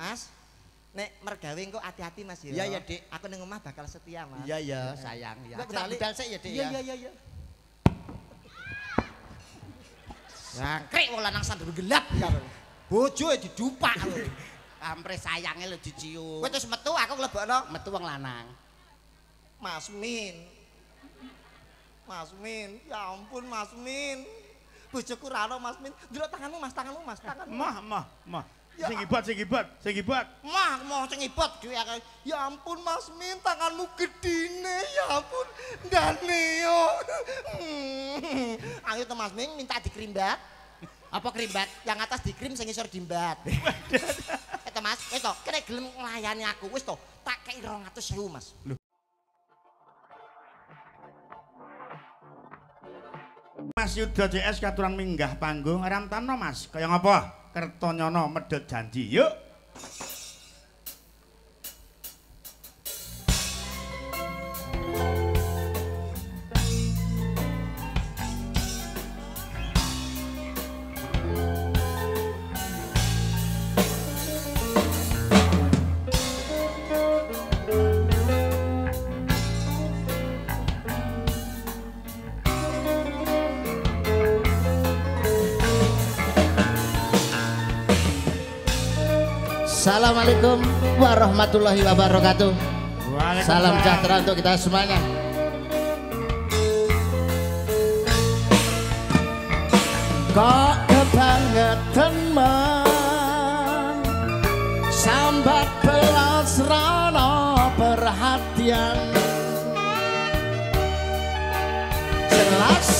Mas. Nek mergawe engko hati-hati Mas ya. Iya, iya, Dik. Aku ning omah bakal setia, Mas. Iya iya sayang ya. Mbak Aku tak Bali. budal sik ya Dik Iya ya. iya iya iya. Jangkrik wong lanang sandur gelap ya. Bojo didupak. Ampre sayange lho dicium. Kowe terus metu aku mlebokno. metu wong lanang. Mas Min. Mas Min, ya ampun Mas Min. Bojoku ra ono Mas Min. Ndelok tanganmu Mas, tanganmu Mas, tanganmu. Mah, mah, mah. Sing ibat, sing ibat, sing ibat. Mah, mau sing dhewe akeh. Ya ampun Mas Min, tanganmu gedine. Ya ampun. Ndane yo. Hmm. Ayo to Mas Min minta dikrimbat. Apa krimbat? Yang atas dikrim sing isor dimbat. Eto Mas, wis to, kene gelem nglayani aku. Wis to, tak kei 200.000 Mas. Mas Yuda CS katuran minggah panggung ramtamno Mas. Kaya ngapa? Kertonyono medhot janji. Yuk. Assalamualaikum warahmatullahi wabarakatuh. Salam sejahtera untuk kita semuanya. Kok kebangetan man Sambat belas rana perhatian Jelas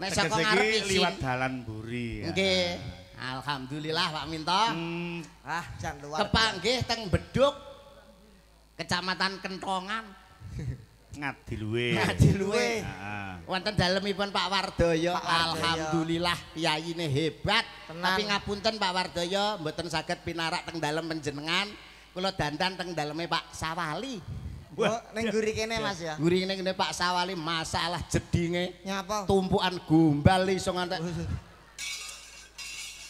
Nek saka ngarep iki liwat dalan mburi. ya. Nggih. Alhamdulillah Pak Minto. Hmm, Ah jan luar. Kepanggih teng Beduk. Kecamatan Kentongan. ngadiluwe. Ngadiluwe. Heeh. Wonten dalemipun Pak Wardoyo. Pak. Alhamdulillah piyayine hebat. Tenan. Tapi ngapunten Pak Wardoyo mboten saged pinarak teng dalem panjenengan. Kula dandan teng daleme Pak Sawali. Oh, ning guri kene Mas ya. Gurine ngene Pak Sawali masalah jedinge Nyapa? tumpukan gombal iso ngantek.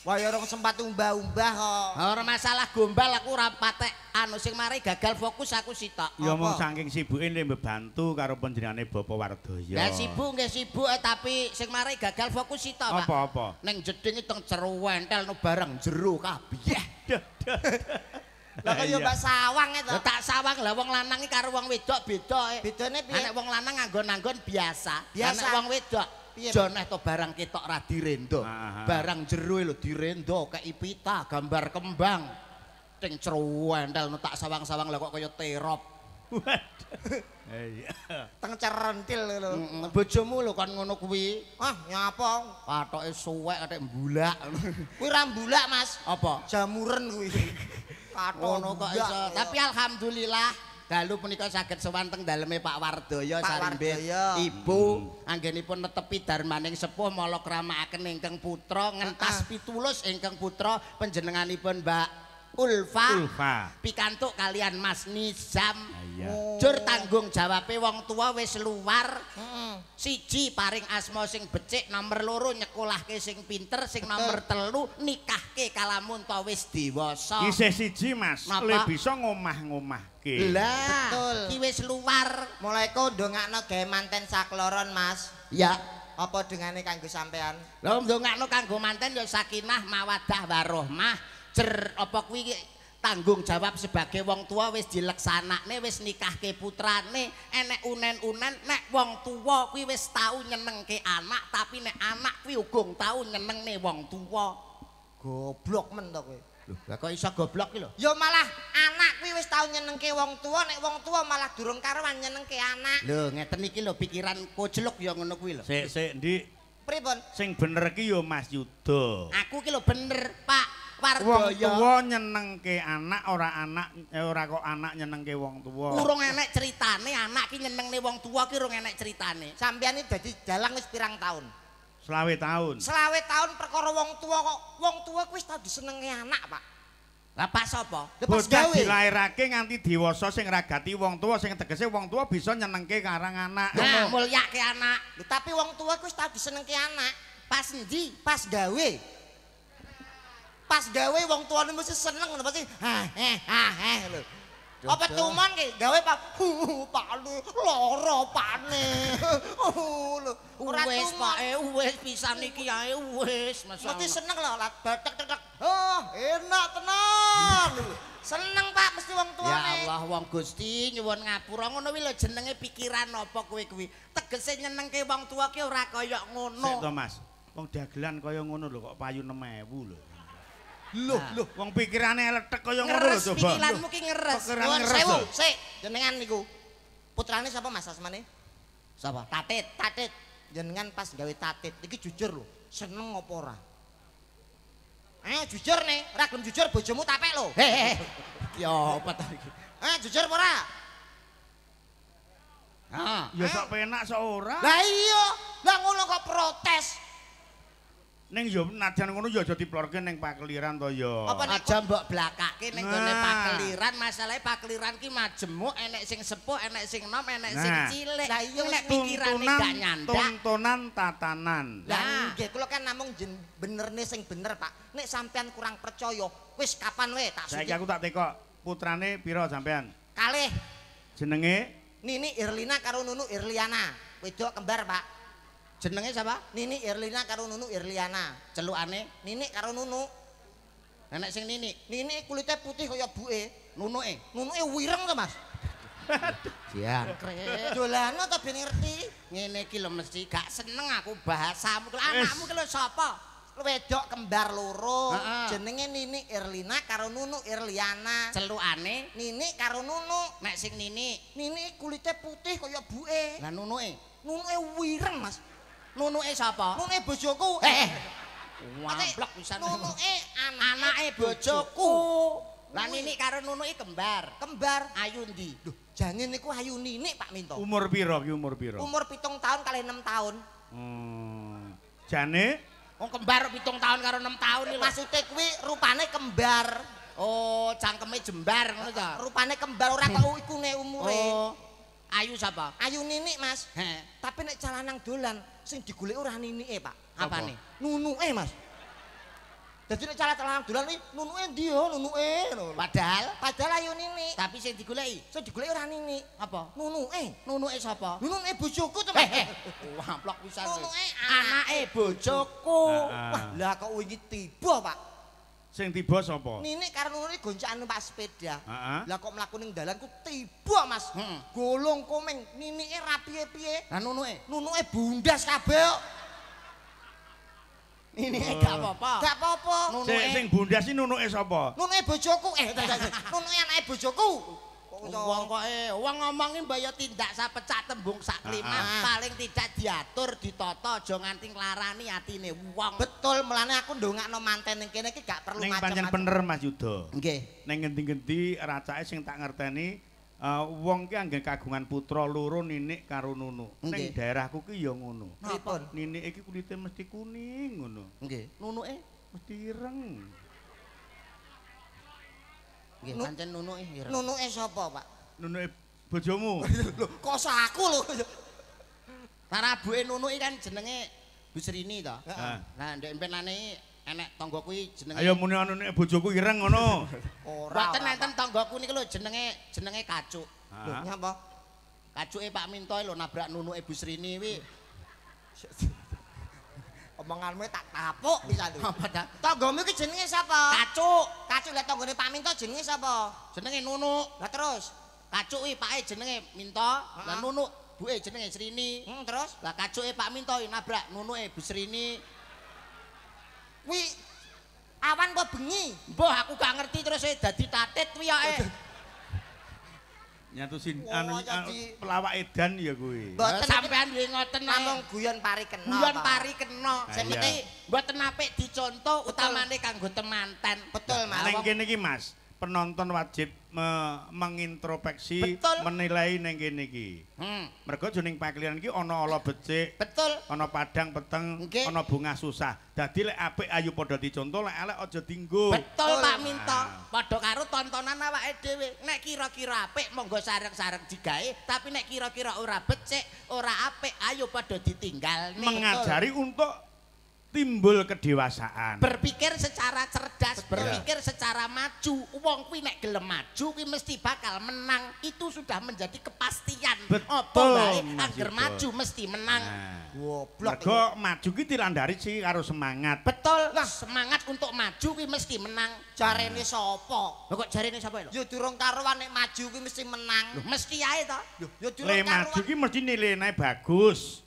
Wah ya orang sempat umbah-umbah kok. Ora masalah gombal aku ora patek anu sing mari gagal fokus aku sitok. Ya mung saking sibuke nek mbebantu karo panjenengane Bapak Wardoyo. Lah sibuk nggih sibuk eh, tapi sing mari gagal fokus sitok, Pak. Apa-apa? Ning jedinge teng jero wentel no barang jero kabeh. Lah kok ya Iya. Mbak Sawang itu. Lah tak sawang lah wong lanang iki karo wong wedok beda. eh. Bedane piye? Anek wong lanang nganggon-nganggon biasa. Biasa. Anek wong wedok Piye, Jon to barang ketok ra direndo. Ah, ah. Barang jero lho direndo kei pita, gambar kembang. Ting cruwentel no tak sawang-sawang lah kok kaya terop. Eh, iya. Teng cerentil lho. Bojomu lho kan ngono kuwi. Ah nyapa? Katoke suwek katik mbulak. Kuwi rambulak Mas. Apa? Jamuren kuwi. Katon Ngono kok iso. Tapi alhamdulillah dalu punika saged sowan teng daleme Pak Wardoyo sarimbe. Ibu anggenipun netepi darmaning sepuh mala kramakaken ingkang putra ngentas pitulus ingkang putra panjenenganipun Mbak Ulfa. Ulfa. Pikantuk kalian Mas Nizam. Iya. Jur tanggung jawabe wong tua wis luar. Heeh. Siji paring asma sing becik, nomor loro nyekolahke sing pinter, sing nomor telu nikahke kalamun to wis dewasa. Isih siji Mas, le bisa ngomah-ngomahke. Lah, Betul. iki wis luar. Mulai ndongakno gawe manten sakloron Mas. Ya, Apa dengane kanggo sampean? lho ndongakno kanggo manten ya sakinah mawaddah warohmah. Jer apa kuwi tanggung jawab sebagai wong tua wis dileksanakne wis nikahke putrane enek unen-unen nek wong tua kuwi wis tau nyenengke anak tapi nek anak kuwi uga tau nyenengne wong tua Goblok men to kowe. lho lah kok iso goblok ki lho Ya malah anak kuwi wis tau nyenengke wong tua, nek wong tua malah durung karuan nyenengke anak. lho ngeten iki lho pikiran kocluk ya ngono kuwi lho Sik sik Ndik, Pripun? sing bener ki ya Mas Yuda. aku ki lho bener Pak Wong Wardoyo tuwa nyenengke anak ora anak eh, ora kok anak nyenengke wong tuwa. urung enek ceritane anak ki nyenengne wong tua ki urung enek ceritane Sampeyan iki dadi dalang wis pirang taun? Selawe tahun. Selawe taun perkara wong tua kok wong tua kuwi wis tau disenengi anak, Pak. lah pas sapa Lah pas Bocah gawe. dilairake nganti dewasa sing ragati wong tuwa sing tegese wong tuwa bisa nyenengke karang anak. nah mulyake anak tapi wong tua kuwi wis tau disenengke anak. pas endi Pas gawe. Pas gawe wong tuane mesti seneng pasti. Ha eh ha eh lho. Apa tuman ki gawe Pak? Huh, Pakne lara pakne. Uh, lho. Ora wis. Pak eh wis pisan iki ae wis masa Mesti seneng lho, lat batek tek tek. Oh, enak tenan. Seneng Pak mesti wong Ya tuane. Allah wong Gusti nyuwun ngapura ngono kuwi lho jenenge pikiran apa kowe kuwi tegese nyenengke wong tua ki ora kaya Sik ngono to Mas. Wong dagelan kaya ngono lho kok payu 6000 lho. Loh, Nah. loh. Wong pikirane letek kaya ngono lho ngeres coba. pikiranmu ki ngeres Nuwun sewu, sik, jenengan niku. Putrane sapa Mas asmane? sapa Tatit, Tatit. Jenengan pas gawe Tatit iki jujur lho, seneng apa ora? Eh, jujur nih, ora gelem jujur bojomu tapek lho. hehehe ya apa ta iki Eh, jujur apa ora? ah Ya sok penak sok ora. Lah iya, lah ngono kok protes. Ning yo najan ngono yo aja diplorke ning pakeliran to yo. Aja mbok blakake ning gone pakeliran masalahe pakeliran ki majemuk enek sing sepuh enek sing nom enek sing cilik Lah iya, nek pikirane gak nyandak tuntunan tatanan. Lah Nah. nggih kula kan namung benerne sing bener, Pak. Nek sampean kurang percaya, wis kapan wae tak Saiki suci. aku tak tekok putrane pira sampean? Kalih Jenenge Nini Irlina karo Nunu Irliana. Wedok kembar, Pak. Jenenge sapa Nini Irlina karo Nunu Irliana. celukane Nini karo Nunu. Enek sing nini, Nini kulitnya putih kaya buke. nunuke. Nunuke wireng to, Mas. Jangkrik. Dolano to ben ngerti. Ngene iki lho mesti gak seneng aku bahasamu. Anakmu ki lho sapa? Wedok kembar loro. Jenenge Nini Erlina karo Nunu Erliana. Celukane Nini karo Nunu. nek sing nini, Nini kulitnya putih kaya buke. lah nunuke. Nunuke wireng, Mas. Nunuke sapa? Nunuke bojoku. Eh, Mate, Wamblok pisan. Nunuke Anake bojoku. Lah nini karo nunuke kembar. kembar. Ayu ndi? Duh, jane niku ayu Nini Pak Minto. Umur piro ki umur piro? Umur pitung tahun kali enam tahun. Hmm. Jane Wong kembar pitung tahun karo 6 tahun iki lho. Maksudnya kuwi rupane kembar. Oh, cangkeme jembar ngono ta? Rupane kembar ora kok ikune umure. Oh. Ayu sapa? Ayu Nini, Mas. Heh, Tapi nek calanang dolan sing digoleki ora ninike, Pak. apane? Nunuke, Mas. Dadi nek calanang dolan iki nunuke ndi yo, nunuke ngono. Padahal Padahal ayu Nini. tapi sing digoleki Sing digoleki ora Nini. apa? Nunuke. Nunuke sapa? Nunuke bojoku to, Mas. Wamplok pisan. Nunuke Anake bojoku. Ah. Wah, lah kok wingi tiba, Pak. Sing tiba sapa? Nini karo Nuni goncakan numpak sepeda. Heeh. Lah kok mlaku ning dalan ku tiba, Mas. Heeh. Golong komeng, ninike rapiye-piye. Lah nunuke. Nunuke bundas kabeh. kok. Ini gak apa-apa. Gak apa-apa. Sing sing bundas iki nunuke sapa? Nunuke bojoku. Eh, nunuke anake bojoku. Wong kok eh wong ngomongin mbaya tindak sapecak tembung sak kelima Ah. paling tidak diatur ditata aja nganti nglarani atine wong. Betul, melane aku ndongakno manten ning kene iki gak perlu Ning pancen macam-macam. bener Mas Yuda. Nggih. Ning ngendi-ngendi racake sing tak ngerteni eh, wong ki anggen kagungan putra loro ninik karo nunu. Ning daerahku ki ya ngono. Pripun? Ninik iki kulite mesti kuning ngono. Nggih. Nunuke Mesti ireng. Nggih pancen nunuke ireng. Nunuke sapa, Pak? Nunuke bojomu. Lho, kok sak aku lho. Tarabuke nunuke kan jenenge Busrini to. Heeh. Nah, ndek empenane enek tangga kuwi jenenge Ayo muni nunuke bojoku ireng ngono. Ora. Mboten enten tanggaku niku lho jenenge jenenge kacuk. Pak. Lho, nyapa? Kacuke Pak Minto lho nabrak nunuke Busrini kuwi. Omonganmu tak tapuk bisa lho. Apa dah? Tanggamu iki jenenge sapa? Kacuk. Kacuk lek tanggane Pak Minto jenenge sapa? Jenenge Nunu. Lah terus? Kacuk kuwi pake jenenge Minto, lah Nunu buke jenenge Srini. Hmm, terus? Lah kacuke Pak Minto iki nabrak nunuke Busrini. Kuwi awan apa bengi? Mbah aku gak ngerti terus e dadi tatit kuwi kok. Nyatusin Wah, anu pelawak edan ya kuwi. Mboten Sampean duwe ngoten namung guyon pari kena. Guyon pari kena. Sing Ah, iya. penting mboten apik dicontoh utamane kanggo temanten. Betul, Mas. Neng kene iki Mas, penonton wajib me- mengintrospeksi, Betul. menilai neng kene iki. Hmm, Mergo jroning paklian iki ana ala becik, betul. ana padang peteng, Nggih. ana bunga susah. Dadi lek apik ayu padha dicontoh, lek elek aja dinggo. Betul Betul. Pak Minto. Padha karo tontonan awake dhewe. Nek kira-kira apik monggo sareng-sareng digawe, tapi nek kira-kira ora becik, ora apik, ayo padha ditinggal. Mengajari untuk timbul kedewasaan. berpikir secara cerdas, berpikir secara maju. Wong kuwi nek gelem maju kuwi mesti bakal menang. Itu sudah menjadi kepastian. Betul, Apa wae Mas agar maju mesti menang. Nah, Goblok. mergo maju ki dilandari sih karo semangat. Betul. semangat untuk maju kuwi mesti menang. Jarene sapa? Lho kok jarene sapa lho? Ya durung karuan nek maju kuwi mesti menang. Lho mesti ae to. Ya durung Le maju karuan. ki mesti nilainya bagus.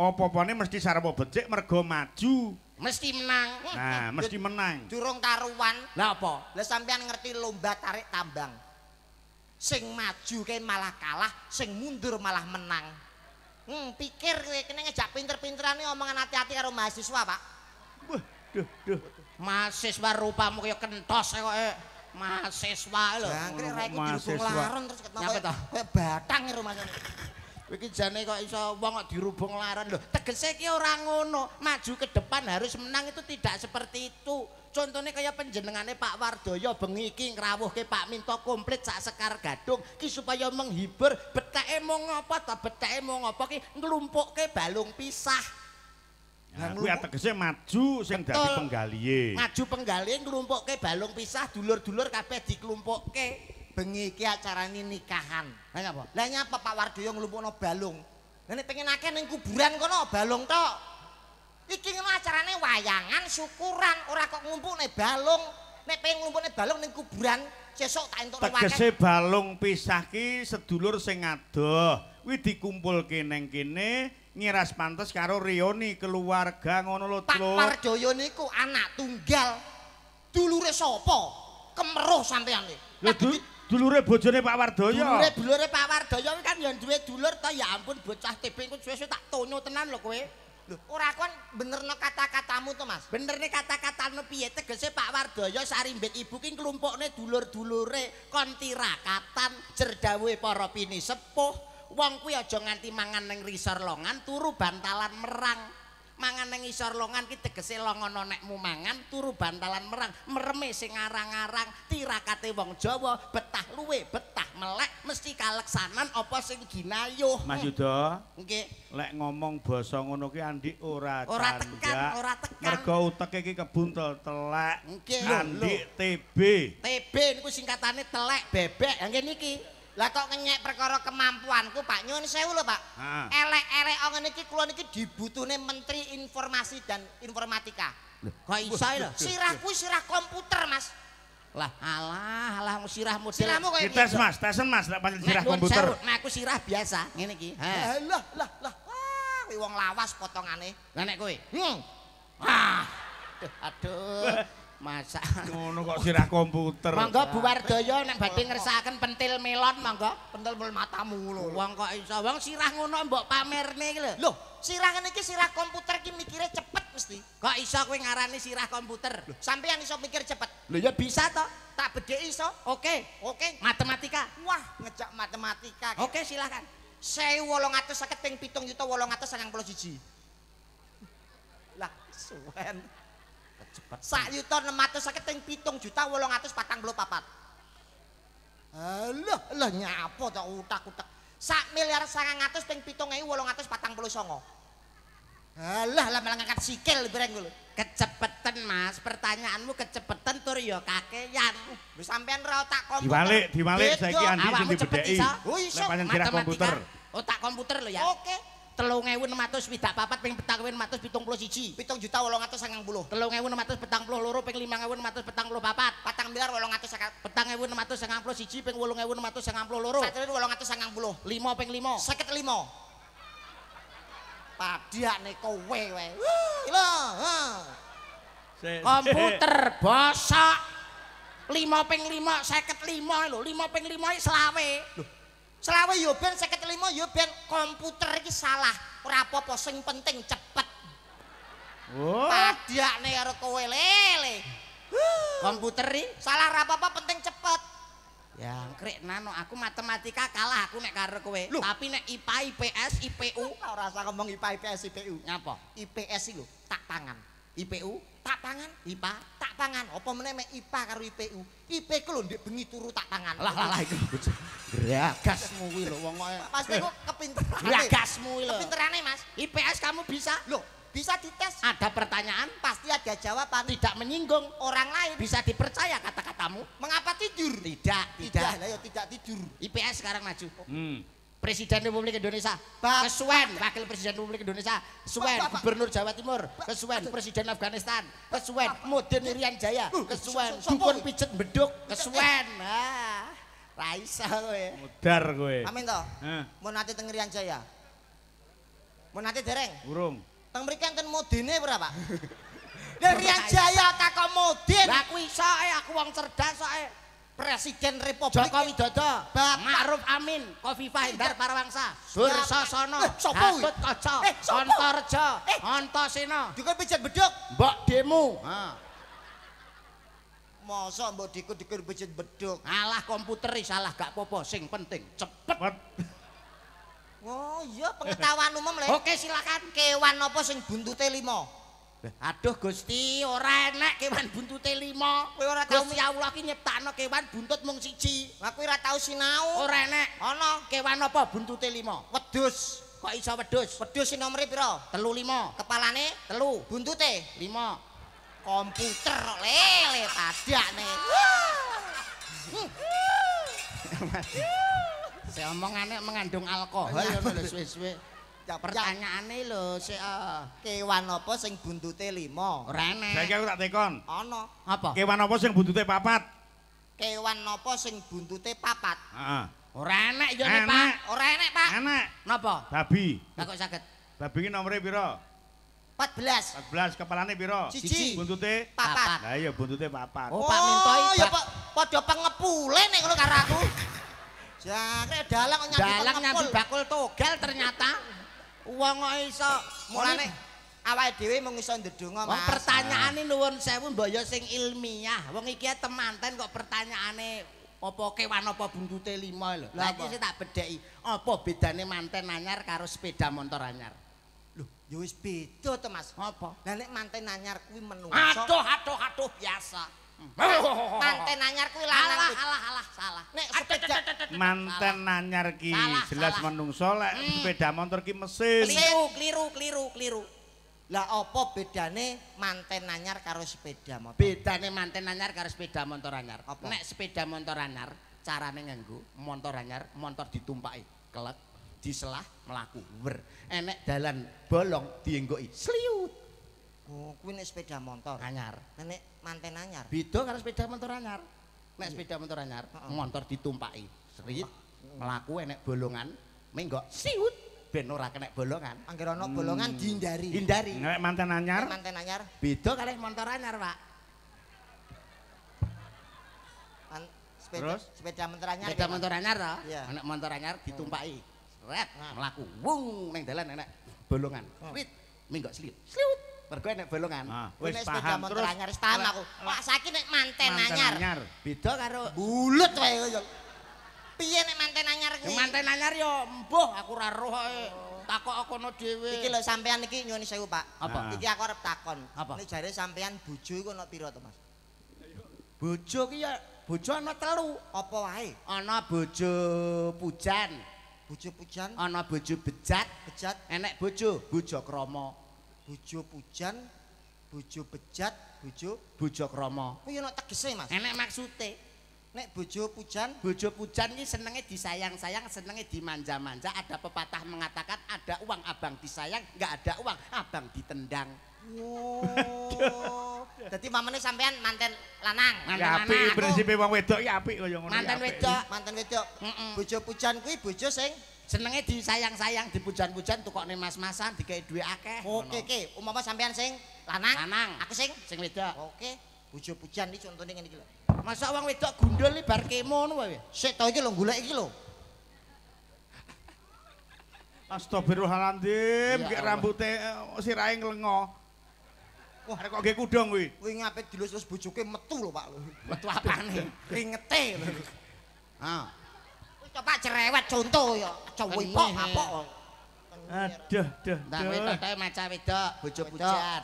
Apa-apane mesti sarwa becik mergo maju. Mesti menang. Nah, mesti menang. Durung karuan. Lah apa? Lah sampean ngerti lomba tarik tambang. Sing maju kae malah kalah, sing mundur malah menang. Hmm, pikir kowe kene ngejak pinter-pinterane omongan hati-hati karo mahasiswa, Pak. Wah, duh, duh. Mahasiswa rupamu kaya kentos kok. eh. Mahasiswa lho. Jangkrik ra iku mahasiswa. dirubung laron terus ketemu koyo batang e rumahnya. Iki jane kok iso wong kok dirubung laran lho. Tegese ki ora ngono. Maju ke depan harus menang itu tidak seperti itu. Contohnya kayak penjenengane Pak Wardoyo bengi iki ngrawuhke Pak Minto komplit sak sekar gadung ki supaya menghibur beteke mau ngopo ta beteke mau ngopo ki nglumpukke balung pisah. Nah, kuwi ategese maju sing dadi penggalihe. Maju penggali nglumpukke balung pisah dulur-dulur kabeh diklumpukke. Bengi iki acarane nikahan. Lah apa? Lah nyapa Pak Wardoyo nglumpukno balung. Lah nek pengen akeh ning kuburan kono balung tok. Iki ngono acarane wayangan syukuran, ora kok ngumpukne balung. nek pengen nglumpukne balung ning kuburan, sesuk tak entuk Tegese balung pisah ki sedulur sing adoh. Kuwi dikumpulke neng kene ngiras pantes karo Rioni keluarga ngono lho, Pak Tru. Marjoyo niku anak tunggal. Dulure sapa? Kemeruh sampeyan iki. Lho du- dulure bojone Pak Wardoyo. Dulure-dulure Pak Wardoyo kan ya duwe dulur to ya ampun bocah TB ku suwe-suwe tak tonyo tenan lho kowe. Lho, ora kon benerno kata-katamu to, Mas. Bener nih kata-katane piye tegese Pak Wardoyo sarimbit ibu ki nglumpukne dulur-dulure kon tirakatan jerdawe para pini sepuh. Wong kuwi aja nganti mangan ning risor longan turu bantalan merang. Mangan ning isor longan ki tegese longono nekmu mangan turu bantalan merang. Mereme sing ngarang-arang tirakate wong Jawa betah luwe, betah melek mesti kaleksanan apa sing ginayuh. Mas Yuda, Nggih. lek ngomong basa ngono ki Andi ora Ora tekan, ora tekan. Mergo uteke iki kebuntel telek. Nggih. Andi TB. TB niku singkatane telek bebek. Nggih niki. Lah kok ngenyek perkara kemampuanku, Pak. Nyuwun sewu lho, Pak. Elek-elek ngene iki kula niki dibutuhne Menteri Informasi dan Informatika. Kok iso lho? Sirah kuwi sirah komputer, Mas. Lah alah alah sirah model. Sirahmu koyo Dites Mas, tesen Mas lek pancen sirah komputer. Nek aku sirah biasa ngene iki. Ha. Lah, lah, lah. Wah, kuwi wong lawas potongane. Lah nek kowe. Hmm. Aduh, aduh. Masa. Ngono kok sirah komputer. Monggo Bu Wardoyo nek badhe ngersakaken pentil melon monggo. Pentel mul matamu lho. Wong kok iso wong sirah ngono mbok pamerne iki lho. Loh, sirah ngene iki sirah komputer iki mikire cepet mesti. Kok iso kowe ngarani sirah komputer? Sampeyan iso mikir cepet. Lho ya bisa to. Tak bedheki iso. Oke. Oke. Matematika. Wah, ngejak matematika. Oke, silakan. 1850 ping 7 yuta 891. Lah, suwen. Cepet. Sak yuta 650 ping 7 juta 844. Alah, lah nyapa to utak-utak. Sak miliar 900 ping 7849. Alah, lah malah ngangkat sikil breng lho. Kecepetan Mas, pertanyaanmu kecepetan tur ya kakean. Wis sampean ra tak komputer. Diwalik, diwalik Beda. saiki Andi sing dibedheki. iso? Oh, iso. Matematika. komputer. Otak komputer lho ya. Oke. 3600 ping petang ping 471. 7 juta 890. 3642 ping 5444. Patang miliar 850. Petang 1691 ping 8992. Satu ribu 890. 5 ping 5. Seket lima. Padiakne kowe wae. Lho, ha. Sik, Komputer bosok. 5 ping 5 55 lho. 5 ping 5 iki selawe. Selawe yo ben 55 yo ben komputer iki salah. Ora apa-apa sing penting cepet. Oh. Padiakne karo kowe lele. Komputer iki Salah ora apa-apa penting cepet. Ya, krek nano aku matematika kalah aku nek karo kowe. Tapi nek IPA, IPS, IPU Ora usah ngomong IPA IPS IPU. nyapa? IPS iki lho, tak pangan. IPU, Tak pangan, IPA. tak pangan. Apa meneh mek IPA karo IPU? IP ku lho ndek bengi turu tak pangan. Lah lah lah iku Gragasmu kuwi lho wong kok. Pasti kok kepinterane. Gragasmu kuwi lho. Kepinterane, Mas. IPS kamu bisa? Loh, bisa dites. Ada pertanyaan Pasti ada jawaban. tidak menyinggung. Orang lain Bisa dipercaya kata-katamu? mengapa tidur? Tidak, Tidak, tidak. lah ya tidak tidur. IPS sekarang maju. Hmm. Presiden Republik Indonesia, kesuwen Wakil Presiden Republik Indonesia, kesuwen Gubernur Jawa Timur, kesuwen Presiden Afghanistan, kesuwen Mudin Irian Jaya, Uh, kesuwen Dukun? Pijet Beduk, kesuwen. Ah, Raisa kowe. Mudar kowe. Amin toh. Heh, Mau nanti teng Rian Jaya. Mau nanti dereng. urung. Teng mriki enten modine berapa? Lah Rian Jaya takon modin. Lah aku iso aku wong cerdas ae. Presiden Republik Joko Widodo, Ma'ruf Amin, Kofifah Indar Parawangsa, kuwi? Hatut Kaca, Eh, sopo? Antarja, Eh. Antasena, Dikon pijet beduk. Mbok Demu. Ha. Masa mbok dikon dikon pijet beduk. Alah komputer iki salah gak apa-apa, sing penting cepet. Oh iya pengetahuan umum le. Oke silakan. Kewan apa sing buntute lima? Aduh Gusti, ora enek kewan buntute lima. Kowe ora tau Gusti Allah ki nyiptakno kewan buntut mung siji. Aku ora tau sinau. Ora enek. Ana Kewan apa buntute lima? wedhus. Kok iso wedhus? Wedhus sing nomere pira? Telu lima. Kepalane Telu. buntute Lima. komputer kok lele padakne. Saya omongane mengandung alkohol ya lho suwe-suwe. Ya, Pertanyaane lho sik ah. kewan apa sing buntute lima? ora enek. Saiki aku tak tekon. Ana. Apa? Kewan apa sing buntute papat? Kewan apa sing buntute papat? Heeh. Ora enek ya nek, Enek. Pak. Ora enek, Pak. Enak. Napa? Babi. Lah kok saged? Babi ki nomere pira? 14. 14 kepalane pira? Siji. Buntute? Papat. Lah iya buntute papat. Oh, Pak Mintoi. ya bak- Pak, padha pengepule nek ngono karo aku. Jare dalang kok nyambi Dalang nyambi pengepul. bakul togel ternyata. Wong kok iso Mulane awake dhewe mung iso ndedonga, Mas. pertanyaane nuwun sewu mbok ya sing ilmiah. Wong iki temanten kok pertanyaane apa kewan apa buntute lima lho. Lah iki tak bedheki. Apa bedane manten anyar karo sepeda motor anyar? Lho, ya wis beda to, Mas. Apa? Lah nek manten anyar kuwi menungso. Aduh, aduh, aduh biasa. Manten anyar kuwi lanang. Alah, alah, alah, salah. Nek sepeda- Manten anyar ki jelas menungso lek Hmm. sepeda motor ki mesin. Keliru, keliru, keliru, keliru. Lah apa bedane manten anyar karo sepeda motor? Bedane manten anyar karo sepeda motor anyar. Apa? Nek sepeda motor anyar carane nganggo motor anyar, motor ditumpaki kelek, diselah melaku. Wer. Enek dalan bolong dienggoki sliut Oh, kuwi nek sepeda motor. anyar. Nek manten anyar. Beda karo sepeda motor anyar. Nek sepeda motor anyar, Heeh. motor ditumpaki srit melaku enek bolongan, menggok siut ben ora kena bolongan. Angger ana bolongan dihindari. Hindari. Nek manten Nek anyar manten anyar Beda karo motor anyar, Pak. man- sepeda Terus? sepeda motor anyar. Sepeda motor anyar to. Iya. Anak motor anyar ditumpaki. Sret, Nah. mlaku. Wung ning dalan enek bolongan. Oh. Wit, minggok sliut. Sliut. Mergo enek bolongan. Ah, wis nek paham terus. wis paham aku. Pak saiki nek manten anyar. Beda karo Bulet wae kaya. Piye nek manten anyar kuwi? manten anyar yo mbuh aku ora roh ae. Takok kono dhewe. Iki lho sampean iki nyuwun sewu, Pak. Apa? Iki aku arep takon. Nek jare sampean bojo iku ana pira to, Mas? bojo ki ya bojo ana telu. Apa wae? Ana bojo pujan, Bojo pujan, ana bojo bejat, bejat, enek bojo bojo krama, bojo pujan, bojo bejat, bojo bojo krama. kuwi ana tegese, Mas. Enek maksude. Nek bojo pujan, Bojo pujan ini senengnya disayang-sayang, senengnya dimanja-manja. Ada pepatah mengatakan ada uang abang disayang, nggak ada uang abang ditendang. Oh. Dadi mamane sampean manten lanang. Manten Ya apik prinsipe wong wedok ya apik kaya ngono. Manten wedok Manten wedok. Bojo pujan kuwi bojo sing senengnya disayang-sayang, dipujan-pujan, tukokne mas-masan, dikai duit akeh. Oke, oke. Umpama sampean sing lanang, Lanang. aku sing Sing wedok. Oke. Bojo pujan iki contone ngene iki lho. Masa uang wedok gundul nih bar kemo ngono wae. Sik to iki lho golek iki lho. Astagfirullahaladzim, Ya gek Allah. rambute eh, sirahe nglengo. Wah, arek kok gek kudung kuwi. Kuwi ngape dilus-lus bojoke metu lho, Pak lho. Metu apane? Kringete lho. Ah. Coba cerewet contoh ya. Aja wipok ya. apok. Aduh, duh, Ndak duh. wedok tae maca wedok, bojo pujan.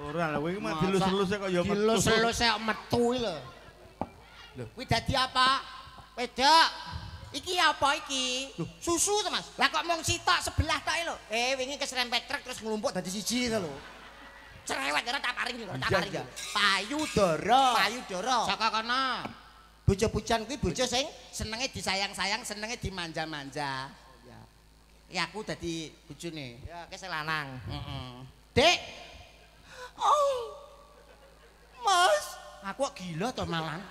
Ora lho, kowe mah Masa dilus-lus kok ya metu. Dilus-lus kok metu iki lho. Lho, kuwi dadi apa? Wedok. Iki apa iki? Loh, susu to, Mas. Lah kok mung sitok sebelah tok iki lho. Eh, wingi keserempet truk terus nglumpuk dadi siji to lho. Cerewet ora tak paring lho, tak paring. Payudara. Payudara. Saka kono. Bojo pujan kuwi bojo sing Senenge disayang-sayang, senenge dimanja-manja. Ya aku dadi bojone. ya kese lanang. Heeh. Dik, Oh. Mas, aku kok gila to malang.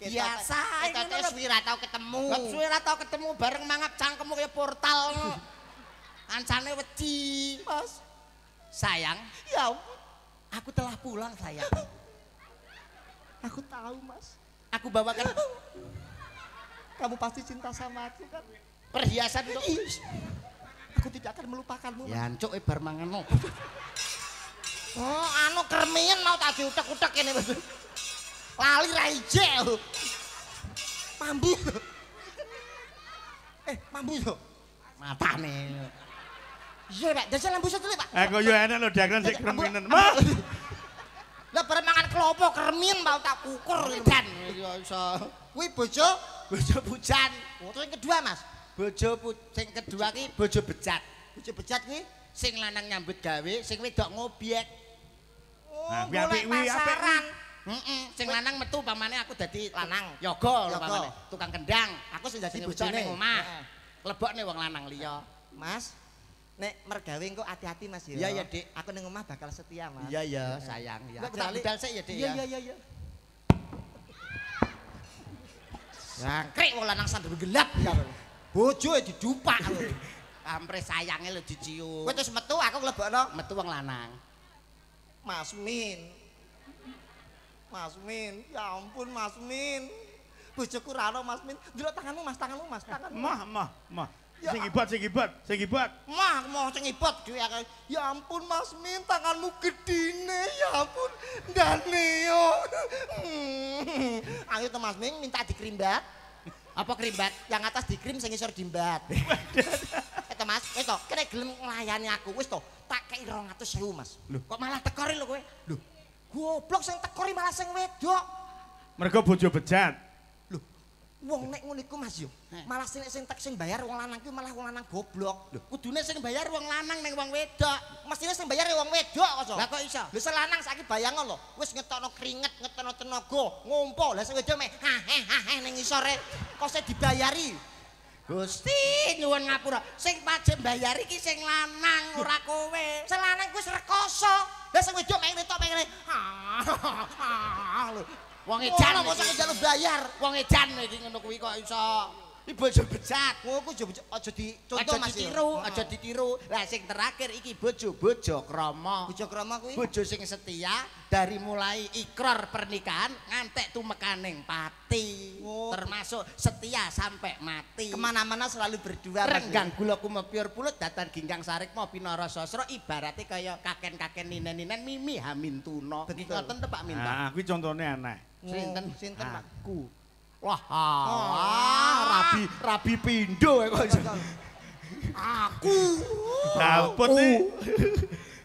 Biasa, Iki ini tes lho. suwi ra tau ketemu. Lah suwe ra tau ketemu bareng mangap cangkemmu kaya portal ngono. Kancane wedi. Mas, Sayang, ya ampun. aku telah pulang sayang. Aku tahu, Mas. Aku bawakan Kamu pasti cinta sama aku kan? perhiasan Ih, Aku tidak akan melupakanmu. Ya ancuk e bar mangan Oh, anu kermien mau tak diutek-utek ini, Mas. Lali ra ijek. Mambu. Eh, mambu yo. matane. Iya, Pak. Dasar lambu satu, Pak. Eh kok yo enak sik Ambu- kreminen. ambu- Mah. Lah bareng mangan klopo kermin mau tak kukur. Dan ya iso. Kuwi bojo. Bojo pujan. Oh, yang kedua, Mas. Bojo sing kedua ki bojo bejat. Bojo bejat kuwi. Sing lanang nyambut gawe, sing wedok ngobyek. Oh, Nah, kuwi apik kuwi, apik. Heeh, sing lanang metu pamane aku dadi Lanang. Yoga lho pamane, tukang kendang. Aku sing dadi bojone. omah. Lebokne wong lanang liya. Mas, nek mergawe engko hati-hati Mas ya. Iya, iya, Dik. Aku ning omah bakal setia, Mas. Iya ya, sayang ya. Tak balik. budal sik ya, Dik Iya, ya. iya, iya, iya. Jangkrik wong lanang sandur gelap ya. Bojoe didupak lho. Kampre sayange lho dicium. Kowe terus metu aku nglebokno metu wong lanang. Mas Min. Mas Min, ya ampun Mas Min. Bojoku ra ono Mas Min. Delok tanganmu Mas, tanganmu Mas, tanganmu. Mah, mah, mah. Ya. Sing ibot, sing ibot, sing ibot. Mah, mau sing ibot dhewe akeh. Ya ampun Mas Min, tanganmu gedine. Ya ampun, yo. Hmm. Ayo to Mas Min minta dikrimbat. Apa krimbat? Yang atas dikrim sing isor dimbat. Eto Mas, wis to, kene gelem nglayani aku. Wis to, tak kei 200.000 Mas. Loh, kok malah tekori lho kowe? Lho, goblok sing tekori malah sing wedok. Mergo bojo bejat. Wong nek ngono iku Mas yo, Heh. malah sing sing tek sing bayar wong lanang ku malah wong lanang goblok. Lho, Kudune sing bayar wong lanang ning wong wedok. mestine sing bayar ya wong wedok kok. Lah kok iso? Lho selanang saiki bayangan lho, wis ngetokno keringet, ngetokno tenaga, ngompo. Lah sing wedok mek ha ha ning isore kok se dibayari. Gusti nyuwun ngapura. Sing pajak bayar iki sing lanang ora kowe. Selanang ku wis rekoso. Lah sing wedok mek ngetok mek ngene. Ha ha ha. Wong edan kok iki. sak njaluk bayar. Wong edan iki ngono kuwi kok iso. Iki bojo bejat. Ngono ku aja aja dicontoh Aja Mas. yo. ditiru, aja ditiru. Lah sing terakhir iki bojo-bojo krama. Bojo krama kuwi. Bojo sing setia dari mulai ikrar pernikahan ngantek tumekaning pati. Oh. Termasuk setia sampai mati. Kemana-mana selalu berdua. Renggang gula kumepiur pulut datan ginggang sarik mau pinara sasra ibaratnya kaya kaken-kaken ninen-ninen mimi hamin tuna. Betul. Ngoten Pak Minto. Nah, kuwi contone aneh. Sinten? Sinten Pak? Aku. Wah, Oh. ah, rabi rabi pindo kok. Aku. Dapet Aku. nih.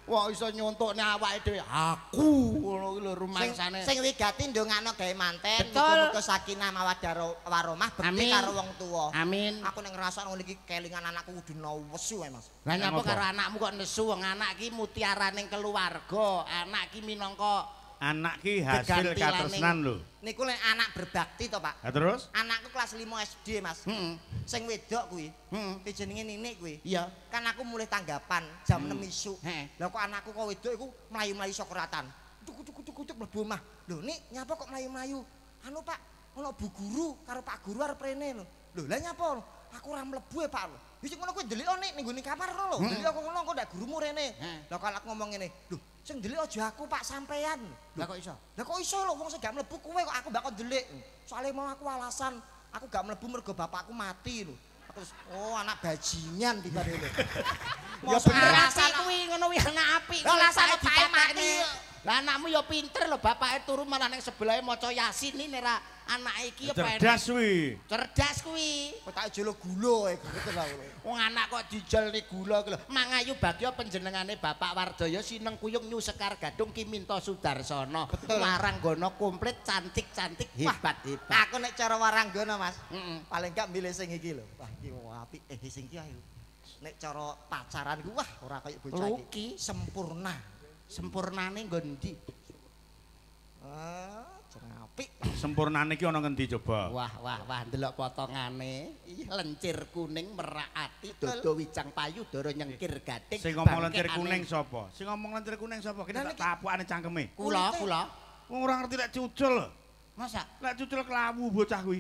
Wah iso nyontokne awake dhewe. Aku ngono ki lho rumangsane. sing wigati ndongakno gawe manten, Betul. muga-muga sakinah mawaddah ro- warahmah bekti Amin. karo wong tuwa. Amin. Aku nek ngrasakno ngene iki kelingan anakku kudu nesu ae, Mas. Lah nyapa karo anakmu kok nesu wong anak ki mutiaraning keluarga, anak ki minangka Anak ki hasil katresnan lho. Niku nek anak berbakti to, Pak. Lah terus? Anakku kelas 5 SD, Mas. heeh. Sing wedok kuwi, Heeh. ki jenenge Ninik kuwi. Iya. Kan aku mulai tanggapan jam Hmm. 6 isuk. Lah kok anakku kok wedok iku mlayu-mlayu sokratan. Tuk tuk tuk tuk mlebu omah. Lho, Nik, nyapa kok mlayu-mlayu? Anu, Pak, ono Bu Guru karo Pak Guru arep rene lho. Lho, lah nyapa? Aku ora mlebu e, Pak. lho. Wis ngono kuwi ndelik Nik ning gone kamar lho. Hmm. Aku ngono kok ndak gurumu rene. Lah kalau aku ngomong ngene, lho, sing ndelik aja aku, Pak, sampean. Lah kok iso? Lah kok iso lho wong sing gak mlebu kowe kok aku bakal ndelik. Soale mau aku alasan aku gak mlebu mergo bapakku mati lho. Terus oh anak bajingan dibanding lho. Ya bener alasan kuwi ngono kuwi anak apik. Alasan bapake ditakeni. mati. Lah anakmu ya pinter lho bapake turu malah ning sebelahe maca Yasin ini ora anake iki ya Cerdas kuwi. Cerdas kuwi. kok tak jelo gula gitu lah. lho. Wong anak kok dijelni gula ki lho. Mangayu Bagyo panjenengane Bapak Wardaya Sineng Kuyung Nyu Sekar Gadung Ki Minto Sudarsono. Betul. Waranggana komplit cantik-cantik Wah, hebat-hebat. Aku nek cara waranggana Mas, Heeh. paling gak milih sing iki lho. Wah, iki apik eh sing iki ayo. Nek cara pacaran ku wah ora kaya bocah Luki. iki. Sempurna. Sempurnane nggo ndi? Ah, apik. Sempurnane ki ana ngendi coba? Wah wah wah ndelok potongane. Ih lencir kuning merak ati dodo wicang payu doro nyengkir gading. Sing ngomong ane. kuning sapa? Sing ngomong lentir kuning sapa? Kene tak tapukane cangkeme. Kula kula. Wong ora ngerti lek cucul. Masa Lek cucul kelawu bocah kuwi.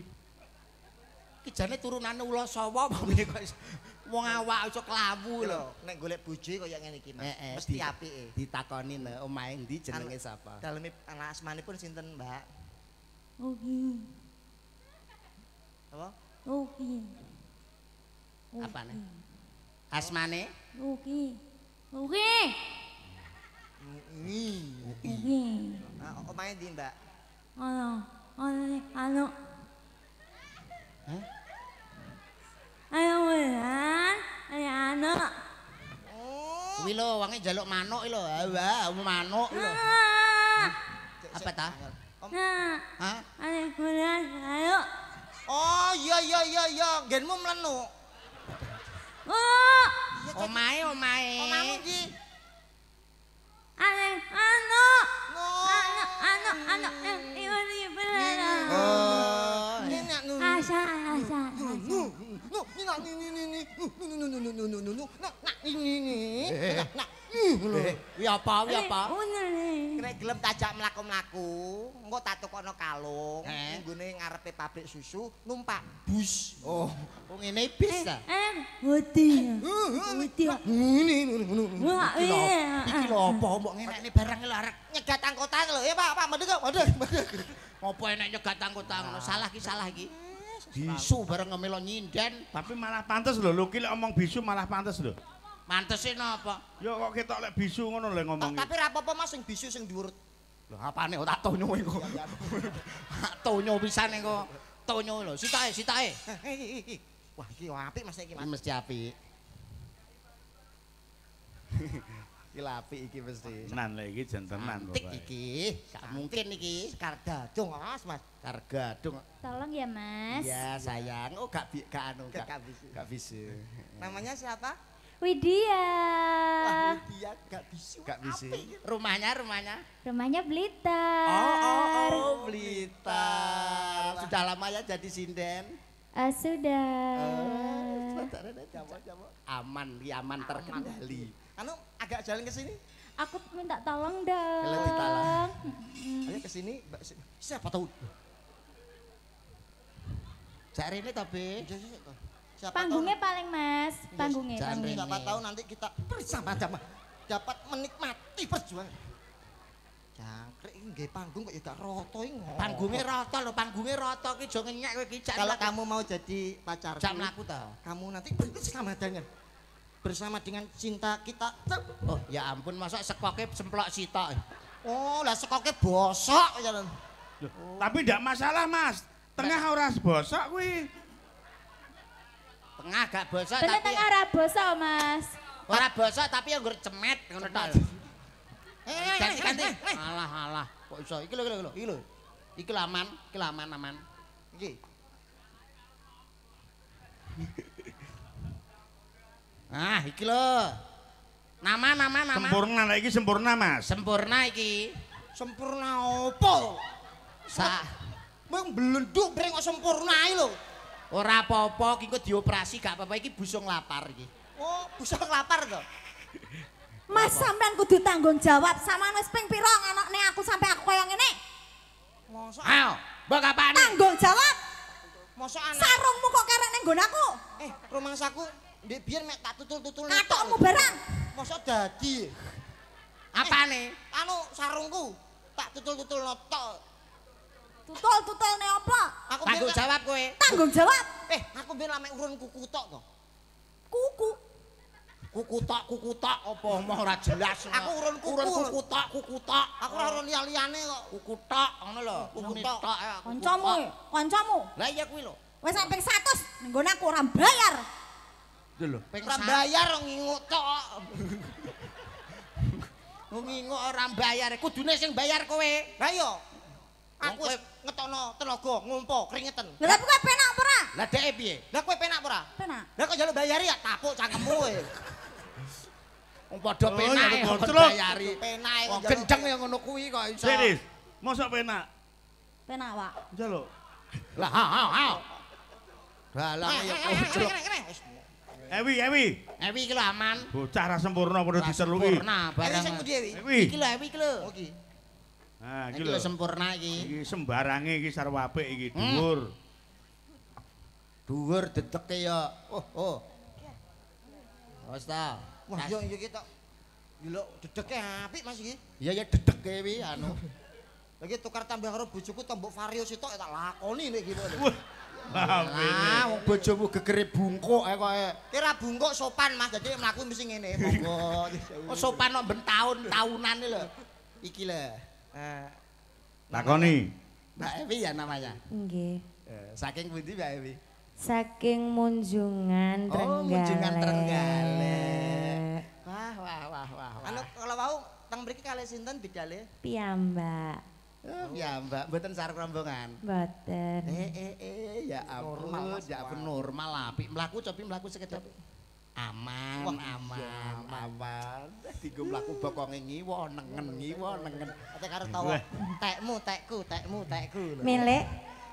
iki jane turunane ula sawa apa piye kok wong awak iso kelawu Iki lho. nek golek bojo kaya ngene iki Mas. Mesti apike. Ditakoni ne omahe ndi jenenge sapa? Daleme asmanipun sinten, Mbak? Oke, Apa? oke, Apane? Asmane? oke, oke, Ngi. oke. Ah, omahe ndi, Mbak? Ano, ano, ano. Hah? Ayo bulan, ayo ano. Oh. Kuwi lho wonge njaluk manuk lho. Wah, manuk lho. Ah, Apa ta? Nah, Hah? ayo bulan, ayo. Oh, iya iya iya iya, genmu mlenu. Oh, Omahe omahe. Omamu ndi? ayo ano. No. Ano, ano, ano, yang ibu. Oh. Nu nu nu nu nah nah ini ini Eh. nah nah ih, lho. Wi apa wi apa? Nek gelem tajak mlaku-mlaku, engko tak tukokno kalung, Eh. nggone ngarepe pabrik susu, numpak bus. Oh, oh ngene bis ta. Eh, wedi. Wedi. Ngene ngono. Wah, Iki lho, iya. iki lho apa mbok ngenekne barang lho arek. Nyegat angkutan lho, ya Pak, Pak, mendek, mendek, mendek. Apa enek nyegat angkutan ngono? Salah ki salah iki. Bisu bareng ngemelo nyinden. Tapi malah pantes lho, lu ki lek omong bisu malah pantes lho. Mantese napa? Yo kok ketok lek bisu ngono lho ngomong. Tapi ra apa-apa Mas sing bisu sing dhuwur. Lho apane kok tak tonyo iku. Tak tonyo pisane kok. Tonyo lho, sitae, sitae. Wah, iki apik Mas Iki Mas. mesti apik. Iki apik iki mesti. Tenan lek iki jentenan Antik Bapak. iki, gak mungkin iki. Sekar dadung, Mas, Mas. Kargadung. Tolong ya, Mas. Ya sayang, oh gak bi gak anu Gak- gak bisu. Gak bisu. Namanya siapa? Widya. Wah, dia gak bisu. Gak iki. Rumahnya rumahnya. Rumahnya Blitar. Oh, oh, oh, Blitar. Sudah lama ya jadi sinden. Ah, sudah. Aman, ki aman terkendali. Anu agak jalan ke sini. Aku minta tolong dong. Kalau ditolong. Ayo ke sini, Mbak. Siapa tahu? Jak rene tapi. Siapa Panggungnya paling, Mas. Iya, Panggungnya, jangan panggungnya. Siapa tahu nanti kita bersama-sama dapat menikmati perjuangan. Jangkrik ini nggih panggung kok ya gak roto iki. ngopo. Panggungnya rata lho, panggungnya rata ki jo ngenyek kowe ki jak Kalau kamu mau jadi pacar, jak mlaku ta. kamu nanti bersama dengan bersama dengan cinta kita. Oh, ya ampun masa sekoke semplok sitok. Oh, lah sekoke bosok. Loh, Tapi ndak masalah, Mas. Tengah ora bosok kuwi. Tengah gak bosok Bener tapi tengah raboso, Mas. ora bosok tapi yang nggur cemet ngono tok. Eh, Ganti ganti. Alah alah, kok iso? Iki lho iki lho, iki lho. Iki aman, iki aman. Iki. Ah, iki lho. Nama nama nama. Sempurna lek iki sempurna, Mas. Sempurna iki. Sempurna opo? Sa Mung blenduk breng kok sempurna ae lho. ora apa-apa iki kok dioperasi gak apa-apa iki busung lapar iki. Oh, busuk lapar to. Mas sampean kudu tanggung jawab sama wis ping pira anakne aku sampai aku kaya ngene. Mosok Ayo, mbok kapane? Tanggung jawab. mosok anak Sarungmu kok kerek ning nggon aku. eh rumangsaku ndek biyen mek tak tutul-tutul Katokmu barang. Mosok dadi. Apane? Anu sarungku tak tutul-tutul tok. Tutul-tutul ne apa? Aku Tanggung biyen jawab kowe. Tanggung jawab. eh aku biyen lame urun kuku tok to. Kuku. Kuku tok, kuku tok apa omong ora jelas. Aku urun kuku. Urun kuku tok, kuku tok. Aku ora ora liya-liyane kok. kuku tok ngono lho. Kuku tok. Kancamu, kancamu. Lah iya kuwi lho. Wis sampe 100 ning nggon aku ora bayar. Lho, Ora bayar nginguk tok. Nginguk ora bayar, kudune sing bayar kowe. Lah iya. Aku Wong wis ngetokno tenaga ngumpo keringetan. Lah kowe penak apa ora? Lah dheke piye? Lah kowe penak apa ora? Penak. Lah kok njaluk bayari ya tapuk cangkemmu kowe. Wong padha Oh, penak kok bayari. Penak Wong kenceng ya ngono kuwi kok iso. Sinis, mosok penak. Penak, Pak. Njaluk. Lah ha ha ha. Dalang Eh, ya eh, Ewi, Ewi. Ewi iki lho aman. Bocah ra sempurna padha Ora diteluki. Sempurna Ewi barang. sing pundi Ewi? Ewi. Iki lho Ewi iki lho. Oh, iki. Nah, iki Iki lho. sempurna iki. Iki sembarange iki sarwa apik iki Hmm. dhuwur. Dhuwur dedeke ya. Oh, oh. Wes ta. Wah, yo yo kita Gila, dedeke apik Mas iki. Ya ya dedeke wi anu. Lagi tukar tambah karo bojoku tombok vario sitok tak lakoni nek gitu. Wah. Lah, Ah, bojomu gegere bungkuk ae koe. Kira bungkuk sopan Mas, jadi mlaku mesti ngene. Monggo. Oh sopan kok ben taun taunan lho. Iki lho. Eh, Takoni. Mbak Ewi ya namanya. Nggih. Eh, Saking pundi Mbak Ewi? Saking Munjungan Oh, Trenggalek. Munjungan Trenggalek. Wah, wah, wah, wah. wah. anu kalau mau teng mriki kalih sinten bidale? Piyambak. Oh, ya Mbak, mboten sarung rombongan. Boten. Eh, eh, eh, ya ampun, Normal, ya ampun normal apik. Mlaku cobi mlaku sekedap. Aman, Wah, aman, iya, aman. Dienggo mlaku bokonge ngiwa, nengen ngiwa, nengen. Ate karo tawa. Tekmu, tekku, tekmu, tekku. Milik.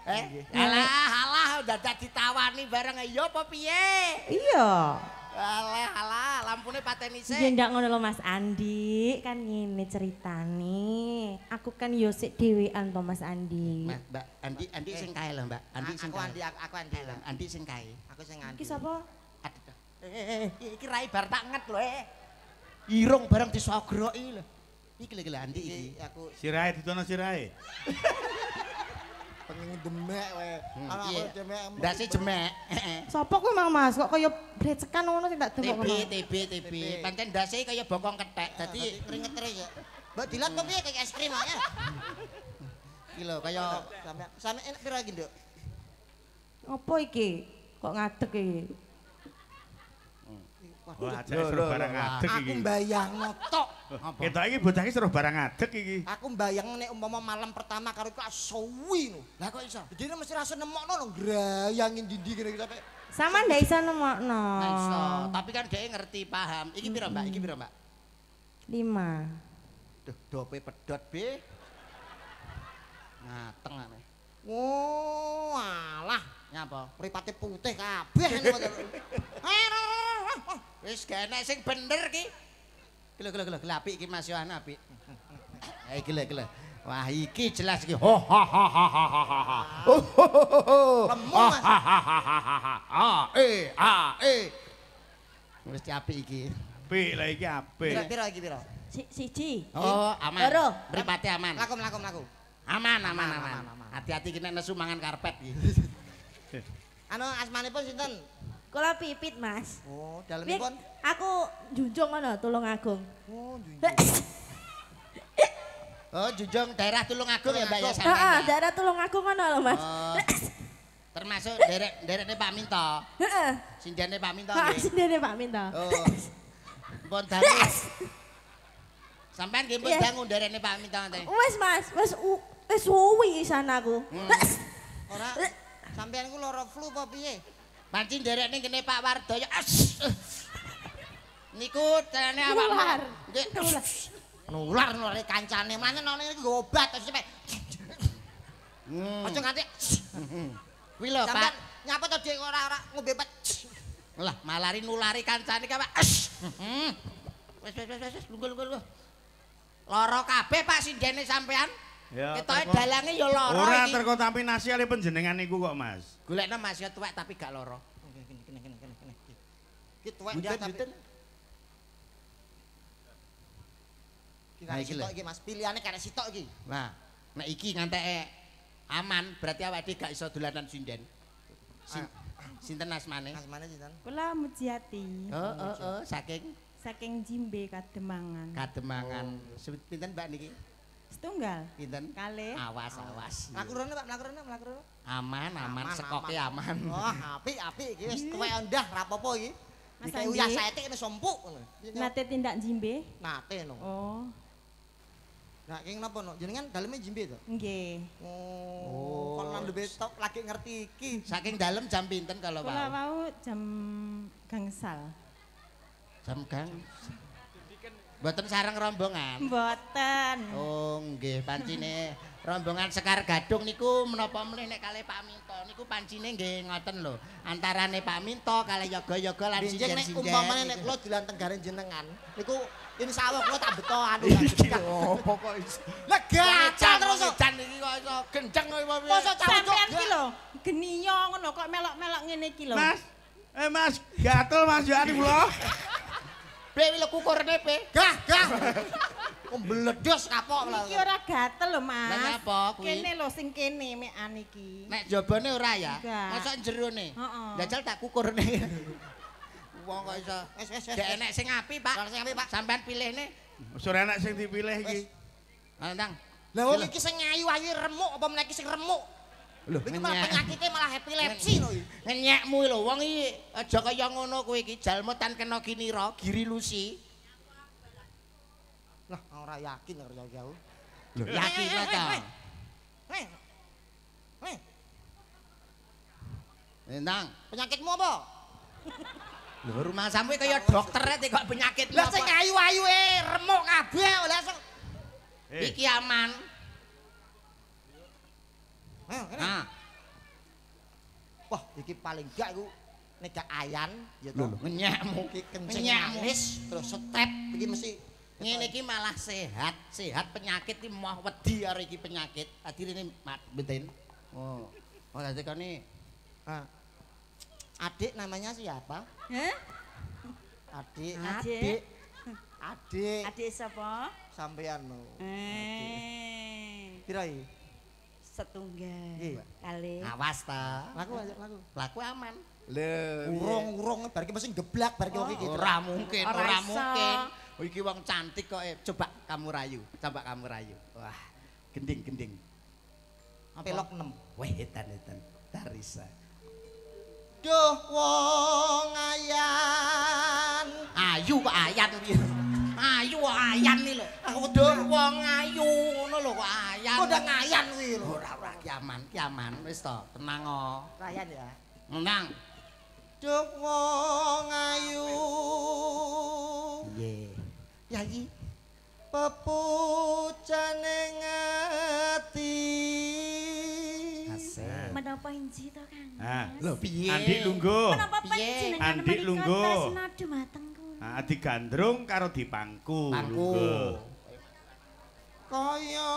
Eh, alah, alah dadak ditawani bareng ya apa piye? Iya. Alah, alah, lampune pateni Ya sik. ndak ngono lho Mas Andi, kan ngene ceritane. Aku kan yo sik dhewean to Mas Andi. Mbak, Mbak, Andi, Andi sing kae lho, Mbak. Andi sing aku kae. Andi aku, aku Andi lah. Andi sing kae. Aku sing Andi. Iki sapa? Aduh. Eh, eh, eh, iki rai bar tak nget lho, eh. Irung bareng disogroki lho. Iki lho, iki lho, Andi iki. Iki aku Sirahe ditono sirahe. pengen demek wae. Ana aku Iya. demek. Ndase jemek. Sapa kuwi Mang Mas? Kok kaya brecekan ngono sing tak TB, ngono. TB, TB. Pancen ndase kaya bokong kethek. Dadi keringet terus ya. Mbak dilat kok piye kayak es krim aja. iki lho kaya Sampe sampe enak pira iki, Nduk? Apa iki? Kok ngadeg iki? Wah, ajake seru barang adeg Aku iki. mbayangno tok. Ketok iki bocah iki seru barang adeg iki. Aku mbayang nek umpama malam pertama karo iku suwi no. Lah kok iso? Jadi mesti rasa nemokno no grayangin dindi kene sampe Sama ndak iso nemokno. Iso. Tapi kan dia ngerti paham. Iki piro, Mbak? Iki piro, Mbak? Lima. Duh, dope pedot, Be. Ngateng ane. Oh, alah, Nyapa? mripate putih kabeh. Eh, Wis gak enak sing bener ki. Gila gila gila apik iki Mas Yohan apik. Ha iki lho iki lho. Wah iki jelas iki. Ho ha ha ha ha ha ha ha. Ho ho ho ho ho. Lemu, Ha, Mas. ha, ha, ha, ha, ha. Ah eh ah eh. Wis apik iki. Apik lah iki apik. Pira-pira iki pira? Si siji. Oh aman. Loro. Mripate aman. Lakum lakum laku. Aman aman Aman, aman. aman, aman. Hati-hati kena nesu mangan karpet iki. Anu asmanipun sinten? Kula pipit, Mas. Oh, dalemipun. Aku junjung ngono, tulung agung. Oh, junjung. Oh jujung daerah Tulungagung ya Mbak ya Heeh, sampean. ya? daerah tulung agung ngono lho, Mas. Oh. Termasuk derek derekne Pak Minto. Heeh. Sinjane Pak Minto nggih. sendiri Pak Minto. Oh. Pun dangu. Sampean nggih pun dangu derekne Pak Minto nate. Wes Mas, wes u- wes suwi sana aku. Hmm. Ora sampean ku lara flu apa piye? Pancen derekne kene Pak Wardoyo. Niku carane awak. Nular. Nggih. Nular nular kancane mana nang iki obat terus sampe. Hmm. Aja nganti Kuwi lho Pak. nyapa to Dik ora ora ngombe obat. Lah malari nulari kancane ka Pak. Hmm. Wes wes wes, wes lunggul lunggul. Loro kabeh Pak sindene sampean. Ya, Ketoke terko- dalange ya lara Ora iki. terkontaminasi ale panjenengan niku kok, Mas. Golekno Mas ya tuwek tapi gak loro. Kene kene kene kene kene. Ki tuwek dia tapi bunten. Ki Nah, karek iki sitok iki Mas, pilihane karek sitok iki. Nah, nek iki nganteke aman, berarti awake dhewe gak iso dolanan sinden. Sin, sinten asmane? Asmane sinten? Kula Mujiati Oh, oh, oh, saking saking Jimbe Kademangan. Kademangan. Sebut pinten Mbak niki? Setunggal. Pinten? Kalih. Awas, awas. Mlaku rono Pak, mlaku rono, mlaku rono. Aman, aman, sekoke aman. Oh, apik apik iki wis tuwek ndah ra apa-apa iki. Mas Andi. uyah saetik kene sompuk ngono. Nate tindak Jimbe. Nate no. Oh, Nah, ki napa no? Jenengan daleme jimbe to? nggih. Oh. Kok nang ndebe tok lagi ngerti iki. Saking dalam jam pinten kalau Pak? wau jam gangsal. Jam gang. Mboten sareng rombongan. Mboten. Oh nggih pancine rombongan Sekar Gadung niku menapa meneh nek kalih Pak Minto niku pancine nggih ngoten lho antarane Pak Minto kalih yoga-yoga lan Benjing nek umpamane nek kula dolan tenggaren jenengan, niku insyaallah kula tak beto anu. opo kok. Lah gacal terus. jan iki kok iso gendeng kok Masa cawe Sampean ki lho, geniyo ngono kok melok-melok ngene iki lho. Mas, eh Mas, gatel Mas Yohani kula. Dewi lho kukurne pe. Gah, gah. Kok mbledos kapok lah. Iki ora gatel lho, Mas. Lah nyapa kuwi? Kene lho sing kene mekan iki. Nek jabane ora ya. Enggak. Masa jerone. Heeh. Jajal tak kukurne. Wong kok iso. Wes wes wes. Gak enek sing apik, Pak. Sing apik, Pak. Sampean pilihne. Wis ora enak sing dipilih iki. Nandang. Lah wong iki sing ayu-ayu remuk apa meneh iki sing remuk? Lho, Iki malah penyakitnya malah epilepsi lho. iki. Ngenyekmu lho wong iki aja kaya ngono kowe iki jalmu tan kena kinira, giri lusi. Lah ora yakin karo jauh. Yakin lah ta. Eh. Eh, Nandang. penyakitmu apa? Lho rumah sampe kaya dokter e kok penyakit Lah sing ayu-ayu e remuk kabeh. Eh, Iki aman. Eh, kene. Nah, Wah, iki paling gak iku nek gak ayan ya Lho, to. ngenyakmu. Iki kencing Ngenyakmu. manis terus step iki mesti Ngene iki malah sehat, sehat penyakit iki moh wedi karo iki penyakit. Adirene mat beten. Oh. Oh, dadi kene Ah. Adik namanya siapa? Hah? Adik. Adik. Adik Adik sapa? sampean no. Eh. Pira iki? Setunggal. Kali. awas ta. Laku laku. Laku aman. Urung-urung bar iki mesti geblak bar iki Oh, iki. ora mungkin, Ora mungkin. Oh, iki wong cantik kok. eh. Coba kamu rayu, coba kamu rayu. Wah, gending-gending. Pelok 6. Wah, edan-edan. Tarisa. Duh wong ayan. Ayu kok ayan iki. Ayu kok ayan iki lho. Aku wedhus wong ayu ngono lho kok ayan. Kok udah ngayan kuwi lho. Ora ora kiaman, kiaman wis to, tenang kok. Rayan ya. Tenang. Duh wong ayu. Nggih. Yayi. Pepucane ngati. Asik. Menapa inji to, Kang? Ah, Lho piye? Andi lungguh. Menapa Piye? panjenengan Andik menika lungguh. tresna dumateng Ah, Adi gandrung karo dipangku. Lungguh. Kaya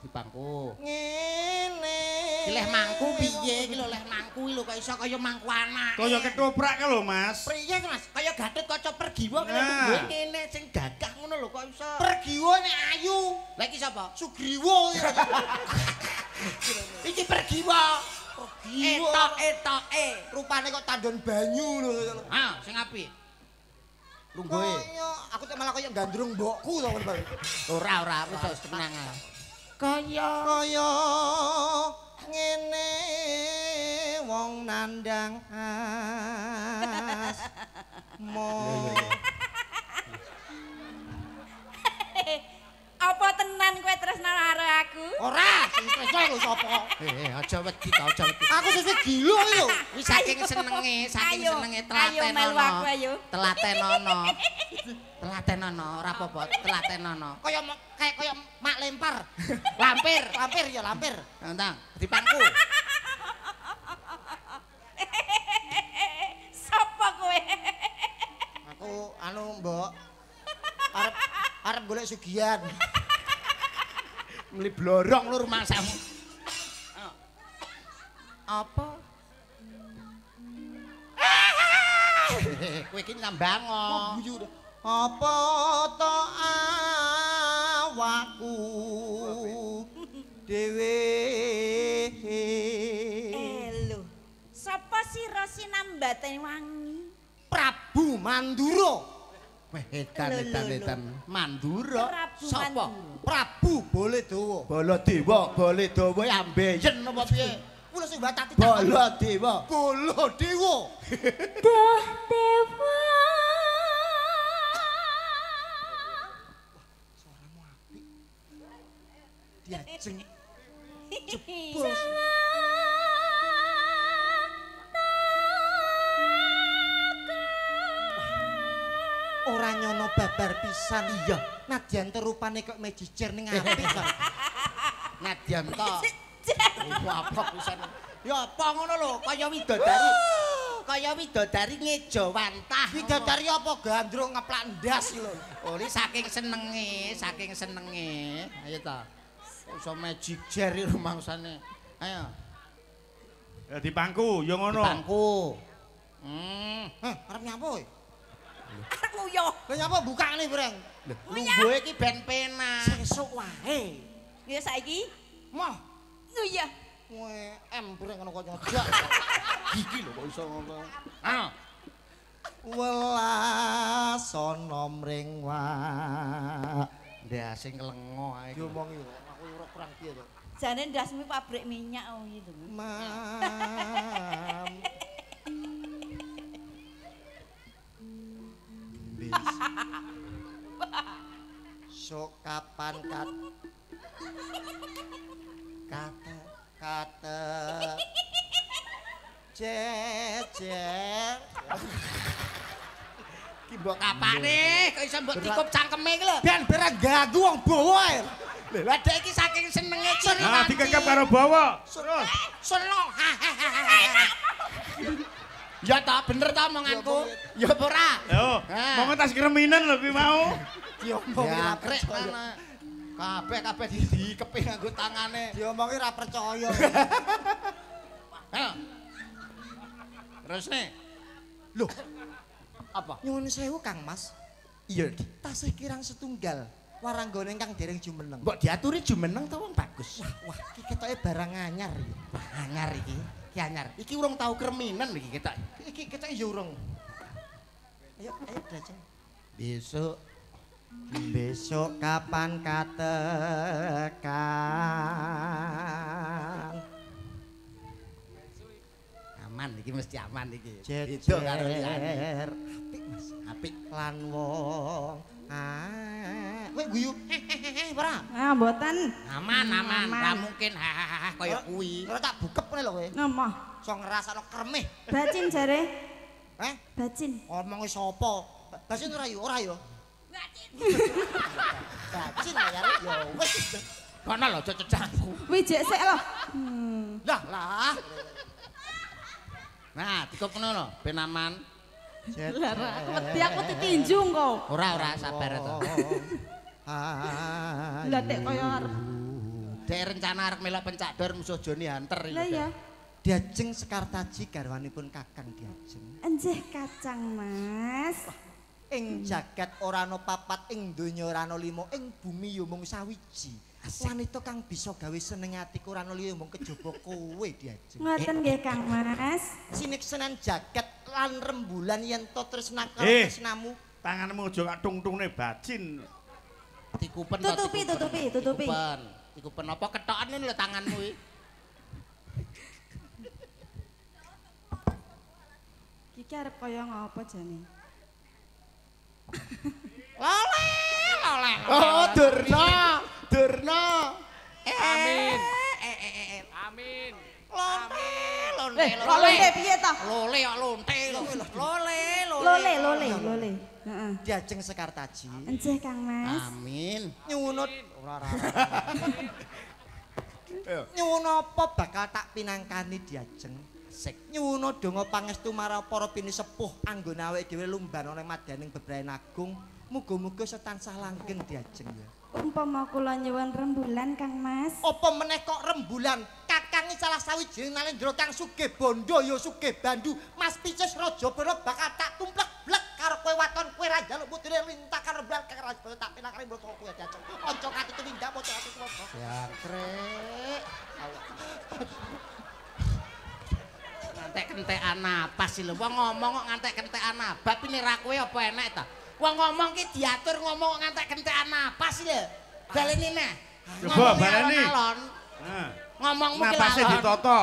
Di bangku. ngene. Ki leh mangku piye iki lho leh mangku iki lho kok iso kaya mangku anak. Kaya ketoprak ka lho, Mas. Priye Mas? Kaya Gatot kaca pergiwa kene sing gagah ngono lho kok iso. Pergiwa nek ayu. Lah iki sapa? Sugriwa iki. Pergiwa. Pergiwa. Etok etoke. Rupane kok tandon banyu lho. Ah, sing apik. Lungguhe. Aku tak malah kaya gandrung mbokku to Bang. Ora ora wis tenang. ah. Kaya Kaya ngene wong nandang as. Apa tenan kowe tresna karo aku? Ora, sing tresno iku sapa? eh eh, aja wedi ta aja wedi. Aku sesuk gila iki lho. Wis saking senenge, saking Ayo, senenge ayo telaten melu ana. aku, ayo. Telaten ana. Telaten ana, ora apa-apa, telaten ana. Kaya kayak kaya mak lempar. Lampir. Lampir ya lampir. Tentang di pangku. Sapa kowe? Aku anu, Mbok. Arep arep golek sugihan. Meli blorong lur masamu. Apa? Kowe iki dah. Apa to awakku dhewe Eh lho. Sapa sira sinambate wangi? Prabu Mandura Weh edan Lho, edan lho, lho. edan. Mandura. Prabu Sapa? Mandura. Prabu Baladewa Baladewa, Baladewa ambeyen apa piye? kula sing batati Baladewa. Baladewa Duh dewa. diajeng Jebus. Ora nyono babar pisan iya nadyan terupane kok mejijer ning ati Bang. Nadyan to. Iku apa pisan? Ya apa ngono lho, kaya widodari. Kaya widodari ngejo wantah. bidadari apa gandrung ngeplak ndas lho Oh, ini saking senenge, saking senenge. Ayo ta. Iso iki rumangsane. Ayo, Ya dipangku, ya di ngono. bangku. Hmm. heh arep nyapa kowe Arep nguyuh. lha nyapa bukane breng Lungguhe iki ben penak. sesuk wae Ya saiki mah nguyuh. kowe em breng ngono kok nyojak Iki lho kok iso ngono. Ah, welas ana mring wa ndas sing kelengo ae. diomong yo aku ora kurang piye to Jane ndasmu pabrik minyak oh gitu. mam sok kapan kat kata kata jejer Ki mbok kapane kok iso mbok tikup cangkeme iki lho. ben barang ganggu wong bawa Lha dek iki saking senenge ciri. Nah, dikekep karo bawa. Terus. Seneng. Ya ta, bener ta omonganku? Ya apa ora? Yo, mau ngetas kreminen lho mau. Diomongi Ya ra krek mana. Kabeh kabeh di dikepe nganggo tangane. Diomongi ra percaya. Terus nih. Loh, Apa? nyuwun sewu Kang Mas. Iya. Tasih kirang setunggal. Waranggone kang dereng jumeneng. Mbok diaturi jumeneng ta wong bagus. Wah, iki ketoke barang anyar iki. Wah, anyar iki. Iki anyar. Iki urung tau kreminen iki ketok. Iki ketoke ya urung. Ayo, ayo Drajeng. Besok Besok kapan katekan? aman iki mesti aman iki. Beda karo liyane. apik Mas. Apik. Lan wong ah, kowe guyu ora? Ah, mboten. Aman, aman. Aman. Ra mungkin hahaha kaya kuwi. Ora tak bukep ngene lho kowe. Ngomong. So ngrasakno kremeh. Bacin jare. Eh, Bacin. ngomongi sapa? Basin ora yo, ora yo. Bacin ya ya wis. Kono lho cecahku. Wijek sik lho. Hmm. Lah, lah. Nah, dikup ngono ben aman. Lah, ra, wedi aku ditinju engko. Ora ora sabar to. Ah. Lah tek kaya arep. Dek rencana arep melok pencak dor musuh Joni Hunter iki. Lah ya. Diajeng Sekartaji garwanipun Kakang Diajeng. Enjeh kacang, Mas. Ing jagat ora ana papat, ing donya ora ana lima, ing bumi ya mung sawiji. Wanita kang bisa gawe seneng atiku ora ana liya mung kejaba kowe Diajeng. Ngoten nggih, Kang Mas. Siniksenan jagat lan rembulan yen to tresna karo Eh. tresnamu. Tanganmu aja kak tung-tungne bacin. Dikupen to, Tutupi, dikupen. tutupi, tutupi. Dikupen. Dikupen apa ketokan ini lho tanganmu iki. Iki arep kaya ngapa jane? Lole, lole. Oh. Durna. Amin. Eh, eh, eh. Amin. Lonte, lonte, kok lole. lonte piye ta? Lole kok lonte lho. Lole, Lole, lole, lole. Heeh. Diajeng Sekartaji. Enjeh, Kang Mas. Amin. Nyuwun ora ora. Nyuwun apa bakal tak pinangkani Diajeng? Sik. Nyuwun donga pangestu marang para pinisepuh anggone awake dhewe lumban oleh madaning bebrayan agung. Muga-muga setansah langgeng Diajeng ya. Umpama kula nyuwun rembulan, Kang Mas. Apa meneh kok rembulan? Kakang iki salah sawijining nalendra kang sugih bondo ya sugih bandu. Mas Picis Raja Bala bakal tak tumplek blek karo kowe waton kowe ra njaluk putune lintah karo rembulan kang ra tak pinakane mbok kowe Diajeng. Kanca kati tumindak maca ati kroso. Ya krek. Ngantek kentekan napas sih lho. Wong ngomong kok ngantek kentekan napas. Bab ini ra kowe apa enek ta? Wong ngomong ki diatur ngomong kok ngantek kentekan napas lho. Baleni neh. Coba baleni. Nah, Ngomongmu ki napasnya lalon. ditoto.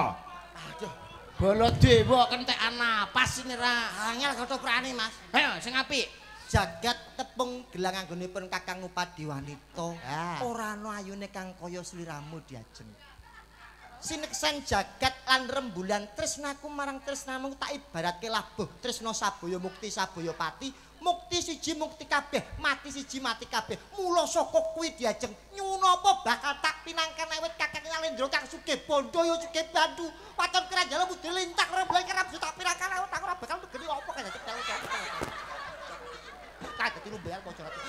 Bolo dewa kentekan napas ini ra. Angel ketoprakane Mas. Ayo sing apik. jagat tepung gelang anggonipun Kakang Upadi Wanita. Ah. Ora ana ayune kang kaya sliramu diajeng. Sineksen jagat lan rembulan tresnaku marang tresnamu tak ibaratke labuh tresna sabaya mukti sabaya pati mukti siji mukti kabeh mati siji mati kabeh mula saka kuwi diajeng nyuwun apa bakal tak pinangkan awit kakang Nalendra kang sugih bondo ya sugih bandu waton keranjala mudhe lintah rembulan kerap tak pinangkan awit aku ora bakal ngegeni apa kaya Tak dadi lumbean bocor ati.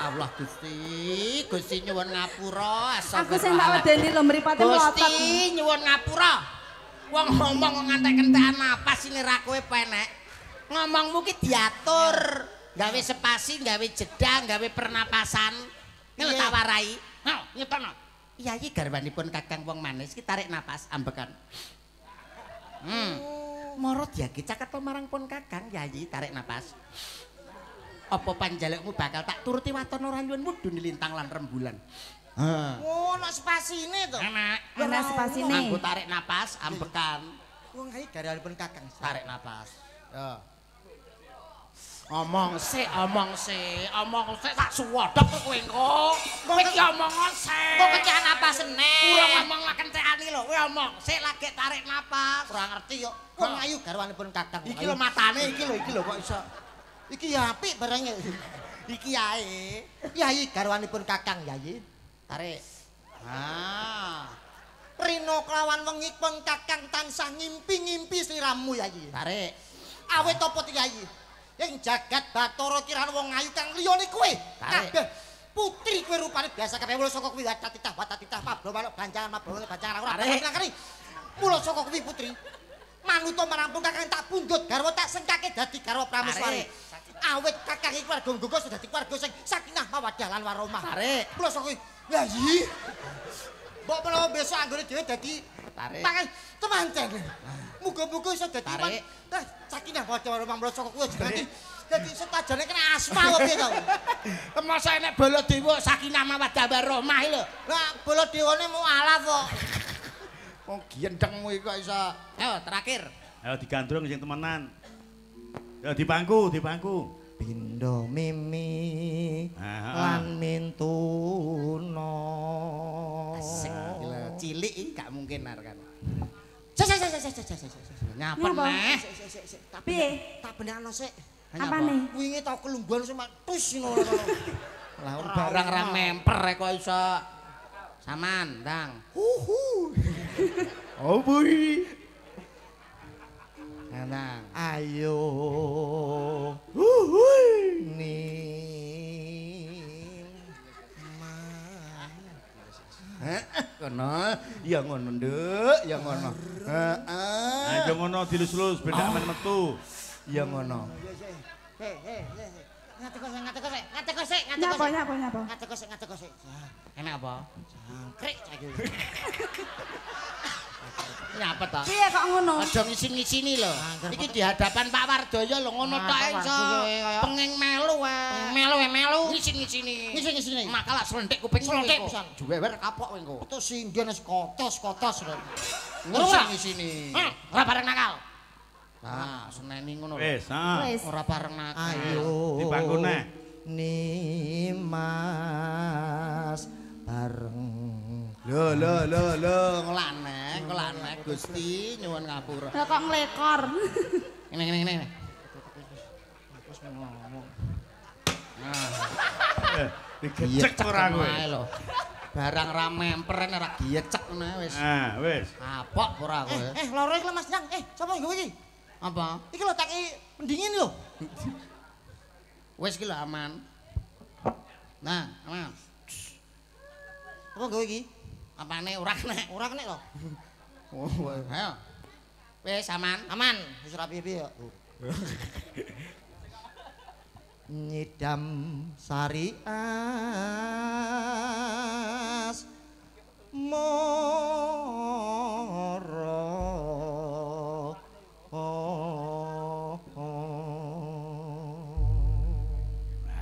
Allah Gusti, Gusti nyuwun ngapura. Aku sing tak wedeni lho mripate ngotot. Gusti nyuwun ngapura. Wong ngomong kok ngantek kentekan napas ini ra kowe penek. Ngomongmu ki diatur. Gawe spasi, gawe jeda, gawe pernapasan. Ngene Iya. tak warai. Ha, nyetono. Iya iki garwanipun Kakang wong manis ki tarik napas ambekan. Hmm. Moro diagi caket marang pun Kakang Yayi tarik napas. Apa panjalukmu bakal tak turuti waton ora nyuwun mudun lintang lan rembulan. Ha. Oh, nak spasine to. Enak. Ana spasine. Nganggo tarik napas, ambekan, Wong kae garalipun Kakang. tarik napas. Ya. Omong sik, omong sik, omong sik tak suwodok kowe engko. Kowe iki omong sik. Kok kecahan apa seneng? Ora ngomong lah kentekani lho, kowe omong sik lagi tarik napas. Ora ngerti yo. Wong ayu garwanipun Kakang. Iki lho matane iki lho, iki lho kok iso. Iki ya apik barangnya. Iki ae. Yayi garwanipun Kakang Yayi. Tarik. Ah. Rino kelawan wengi pun kakang tansah ngimpi-ngimpi sliramu yayi. Tarik. Awit apa ti yayi? Ing jagat Bathara kiraan wong ayu kang kowe. Tarik. Kabeh putri kowe rupane biasa kabeh mula saka kuwi tatitah watatitah pablo balok ganjangan mablo ganjangan ora Tarik. ngerti. Mula saka kuwi putri. Manuta marampung kakang tak pundhut garwa tak sengkake dadi garwa prameswari. Awit kakang iki keluarga nggogo sudah dadi keluarga sing sakinah mawaddah lan warahmah. Tarik. Mula saka kuwi yayi. Mbok menawa besok anggone dhewe dadi Tarik. Tangan temanten. Muga-muga iso dadi Tarik. Nah, sakinah wadah warahmah mula saka kuwi dadi dadi setajane kena asma apa piye to? Masa enek Baladewa sakinah mawaddah warahmah lho. Lah bola dewane mu alaf kok. Wong gendengmu iki kok iso. Ayo terakhir. Ayo digandrung sing temenan. Ya di bangku, di bangku. Pindo mimi Ah, lan mintuna gila. Cilik iki gak mungkin arek kan. Sik sik sik sik sik sik sik. Nyapa Nyapa? neh? Sik sik sik sik. Tak Piye? benak- tak benakno sik. Apane? Wingi tau kelungguhan sing matus ngono. Lah barang ra memper kok iso. Saman, ndang. Huhu. Oh, bui. Ndang. ayo Kono. Ya ngono, Nduk, ya ngono. Heeh. Ayo ngono dilus-lus ben gak men metu. Ya ngono. Heh heh heh. Ngateko sik ngateko sik ngateko sik ngateko sik. nyapa nyapa. Ngateko sik ngateko sik. Enak apa? Jangkrik saiki. Nyapa ta? Piye kok ngono? Aja ngisin-ngisini lho. Iki di hadapan Pak Wardoyo lho ngono Ah, tok iso. Penging melu wae. Melu wae melu. Ngisin-ngisini. Ngisin-ngisini. Makalah selentik kuping Selentik pisan. Juwewer kapok kowe engko. Itu sindian wis kotos-kotos lho. Ngisin-ngisini. Hah, ora bareng nakal. Nah, seneni ngono lho. Wis, ah. Wis. Ora bareng nakal. ayo Di bangku neh. ni mas bareng Lho lho lho lho nglanek, nglanek Gusti nyuwun ngapura. Lah kok nglekor. Ngene ngene ngene. Nah, Eh, digecek ora kowe. Barang ra memperen ora giecek ngono ae wis. Ah, wis. Kapok ora kowe. Eh, eh loro iki Mas Nang. Eh, sapa nggawe iki? Apa? Iki lho tak pendingin lho. Wis ki lho aman. Nah, aman. Apa nggawe iki? Apane ora kena. Ora kena lho. Oh, ayo. Wis aman. Aman, wis ora piye-piye kok. nyidam sarias moro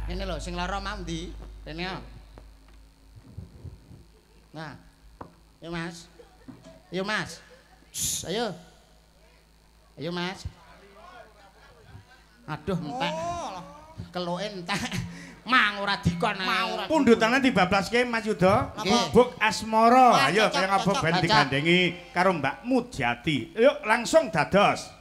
Ini lho sing lara mau ndi? Rene ya. Nah. Yo Mas. Yo Mas. Shh, ayo. Ayo Mas. Aduh entek. Oh, lah. Keluke entek. Mang ora dikon Pundutane dibablaske Mas Yuda. Buk Asmara. Ayo kaya ngapa cocok. ben digandengi karo Mbak Mujati. Yuk langsung dados.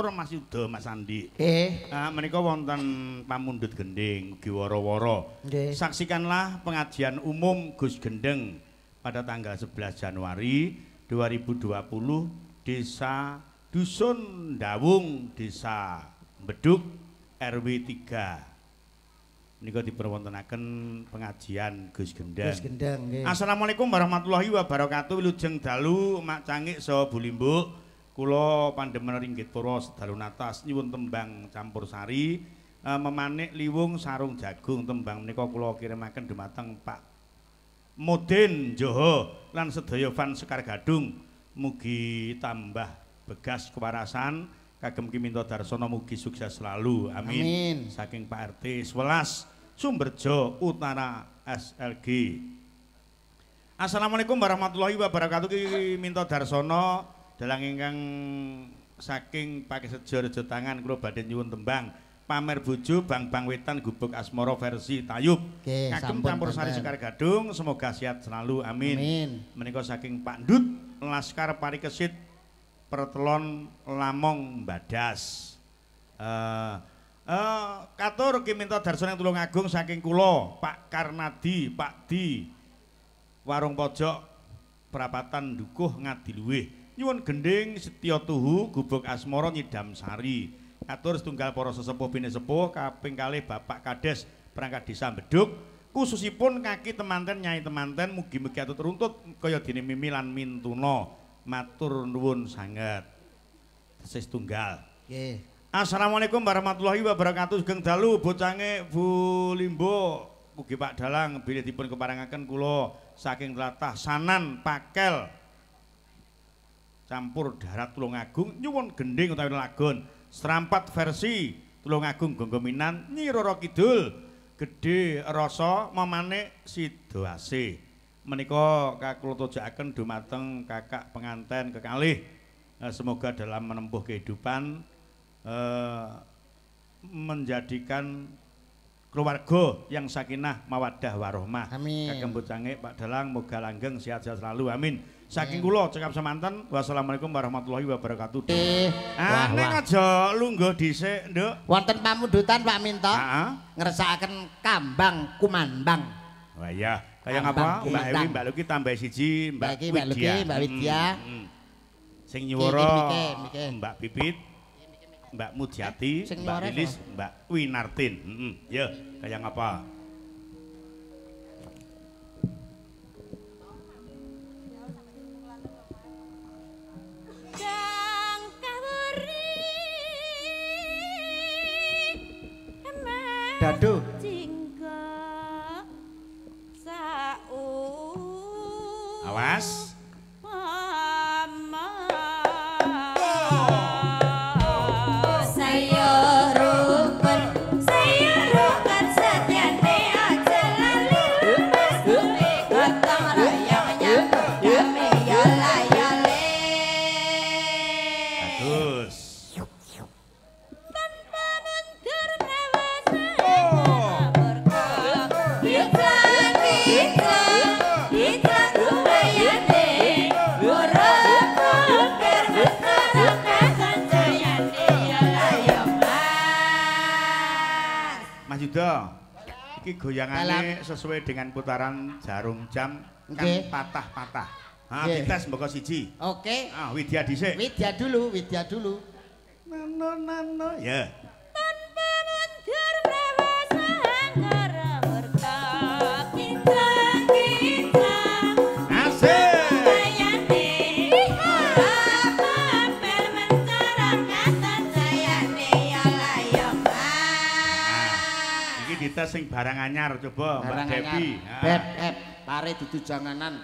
Katur Mas Yuda Mas Andi. Nggih. Ah menika wonten pamundhut gending ugi wara-wara. Nggih. Saksikanlah pengajian umum Gus Gendeng pada tanggal 11 Januari 2020 Desa Dusun Dawung Desa Beduk RW 3. Menika diperwontenaken pengajian Gus Gendeng. Gus Gendeng nggih. Assalamualaikum warahmatullahi wabarakatuh. Wilujeng dalu Mak Cangik saha Bu Limbuk. Kula pandemen ringgit para sedalu natas nyuwun tembang campursari eh, memanik liwung sarung jagung tembang menika kula kirimaken dumateng Pak Moden Joho lan sedaya fan Sekar Gadung. Mugi tambah begas kewarasan. Kagem Kiminto Darsono mugi sukses selalu. Amin, Amin. saking Pak RT 11 Sumberjo Utara SLG Assalamualaikum warahmatullahi wabarakatuh. Ki Minto Darsono dalang ingkang saking pakai sejo rejo tangan kula badhe nyuwun tembang. Pamer bojo bang-bang wetan gubuk asmara versi Tayub. Kagem campur sari. Sekar Gadung semoga sehat selalu amin, Amin. menika saking Pak Ndut Laskar Parikesit Pertelon Lamong Badas eh eh katur Ki Minto Darsono Tulung Agung saking kula Pak Karnadi Pak Di warung pojok perapatan dukuh ngadiluwih nyuwun gending setya tuhu gubuk asmara nyidam sari. Katur setunggal para sesepuh bini sepuh kaping kalih Bapak Kades perangkat desa Beduk khususipun kaki temanten nyai temanten mugi-mugi atut runtut kaya dene Mimi lan Mintuna matur nuwun sanget. Tesis tunggal. Nggih. Assalamualaikum warahmatullahi wabarakatuh. Sugeng dalu bocange Bu Limbo. Ugi Pak Dalang bilih dipun keparengaken kula. Saking tlatah Sanan Pakel campur darat Tulungagung nyuwun gending utawi lagon serampat versi Tulungagung Gonggominan Nyi Roro Kidul gedhe rasa mamane Sidoase menika kakula tujakaken dumateng kakak penganten kekalih Eh, semoga dalam menempuh kehidupan eh, menjadikan keluarga yang sakinah mawaddah warohmah. Amin. Bocange Pak Dalang moga langgeng sehat-sehat selalu. Amin. Saking kula cekap semanten. Wassalamualaikum warahmatullahi wabarakatuh. Eh, Ah, ning wah. aja lungguh dhisik, Nduk. Wonten pamundutan Pak Minto. Heeh. Ngersakaken kambang kumandang. Wah iya, kaya ngapa? Mbak. Ewi, Mbak Luki tambah siji, Mbak Ki, Mbak Luki, Mbak Widya. Sing nyuwara. Mbak Pipit, Mbak Sing Mbak Lilis? Mbak Winartin. Heeh. Ya, kaya ngapa? Dadu. Awas. Yuda. Iki goyangane sesuai dengan putaran jarum jam kan patah-patah. Ha, dites mboko siji. Oke. Ah, Widya dhisik. Widya dulu, Widya dulu. Nano nano ya. Iki dites sing barang anyar coba Mbak Barang anyar. Devi. Beb, beb, pare dudu janganan.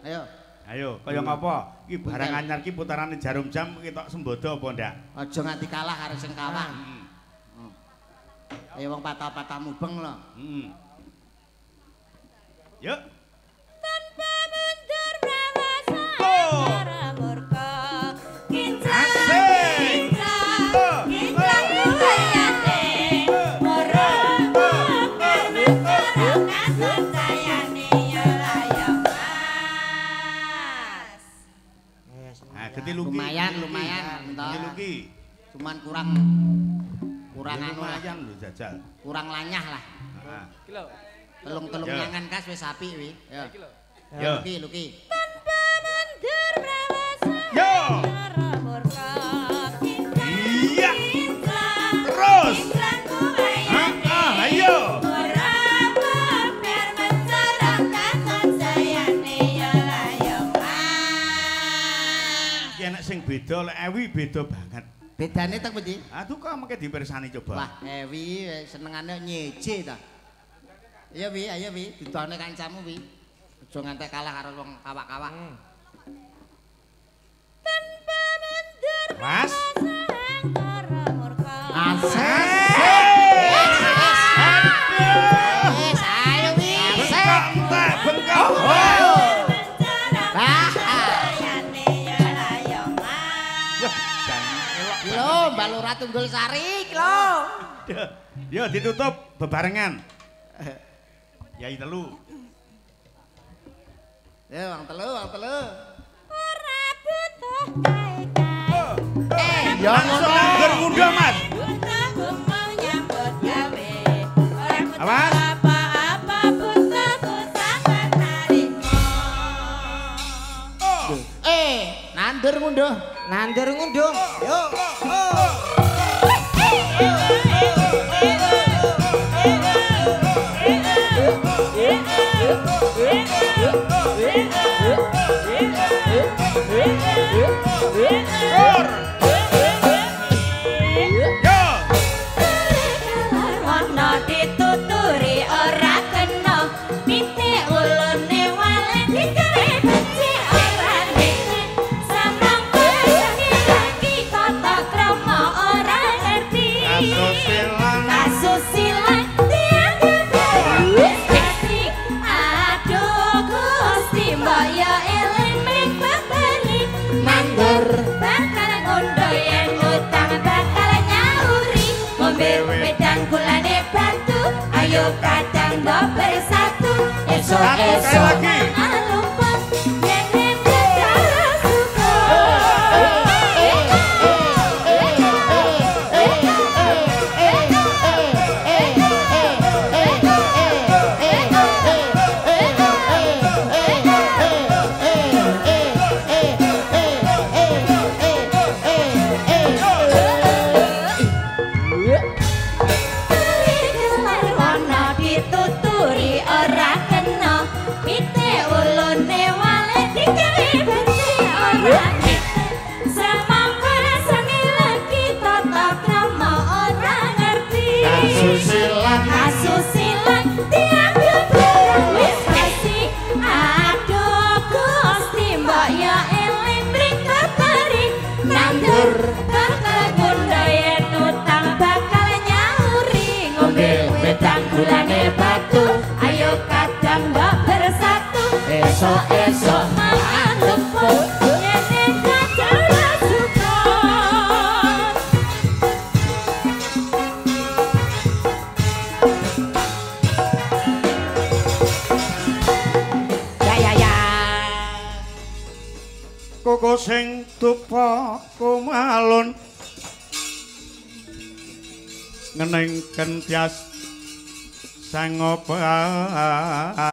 Ayo, Ayo, kaya ngapa? Iki barang Buntel. anyar ki putarane jarum jam ketok sembodo apa ndak? aja nganti kalah karo sing kawah. Hmm. Ayo wong patah-patah mubeng lho. Hmm. Yuk. Lumayan, lumayan, Nah, Minto. geti luki. Cuman kurang kurang anu lumayan lho jajal. kurang lanyah lah. Heeh. Telung-telung Ya. nyangan kas wis apik wi. Ya. Ya. Luki, luki. Tanpa mundur mewasa Yo. Beda lek Ewi beda banget. Bedane teng pundi? Aduh kok mengke dipirsani coba. Wah, Ewi eh, senengane nyeje ta. Ayo wi, ayo wi, didone kancamu wi. Aja ngantek kalah karo wong kawak-kawak. Tanpa mundur Mas. angkara Tunggul Sari iki lho. Yo ditutup bebarengan. Yai telu. Ya, wong telu, wong telu. Ora butuh kae-kae. Eh, Ya langsung angger ngundang, Mas. Awas. narimo. eh, nandur ngunduh. Nandur ngundung. Yo. Yo. Esok Satu Kentias sang opa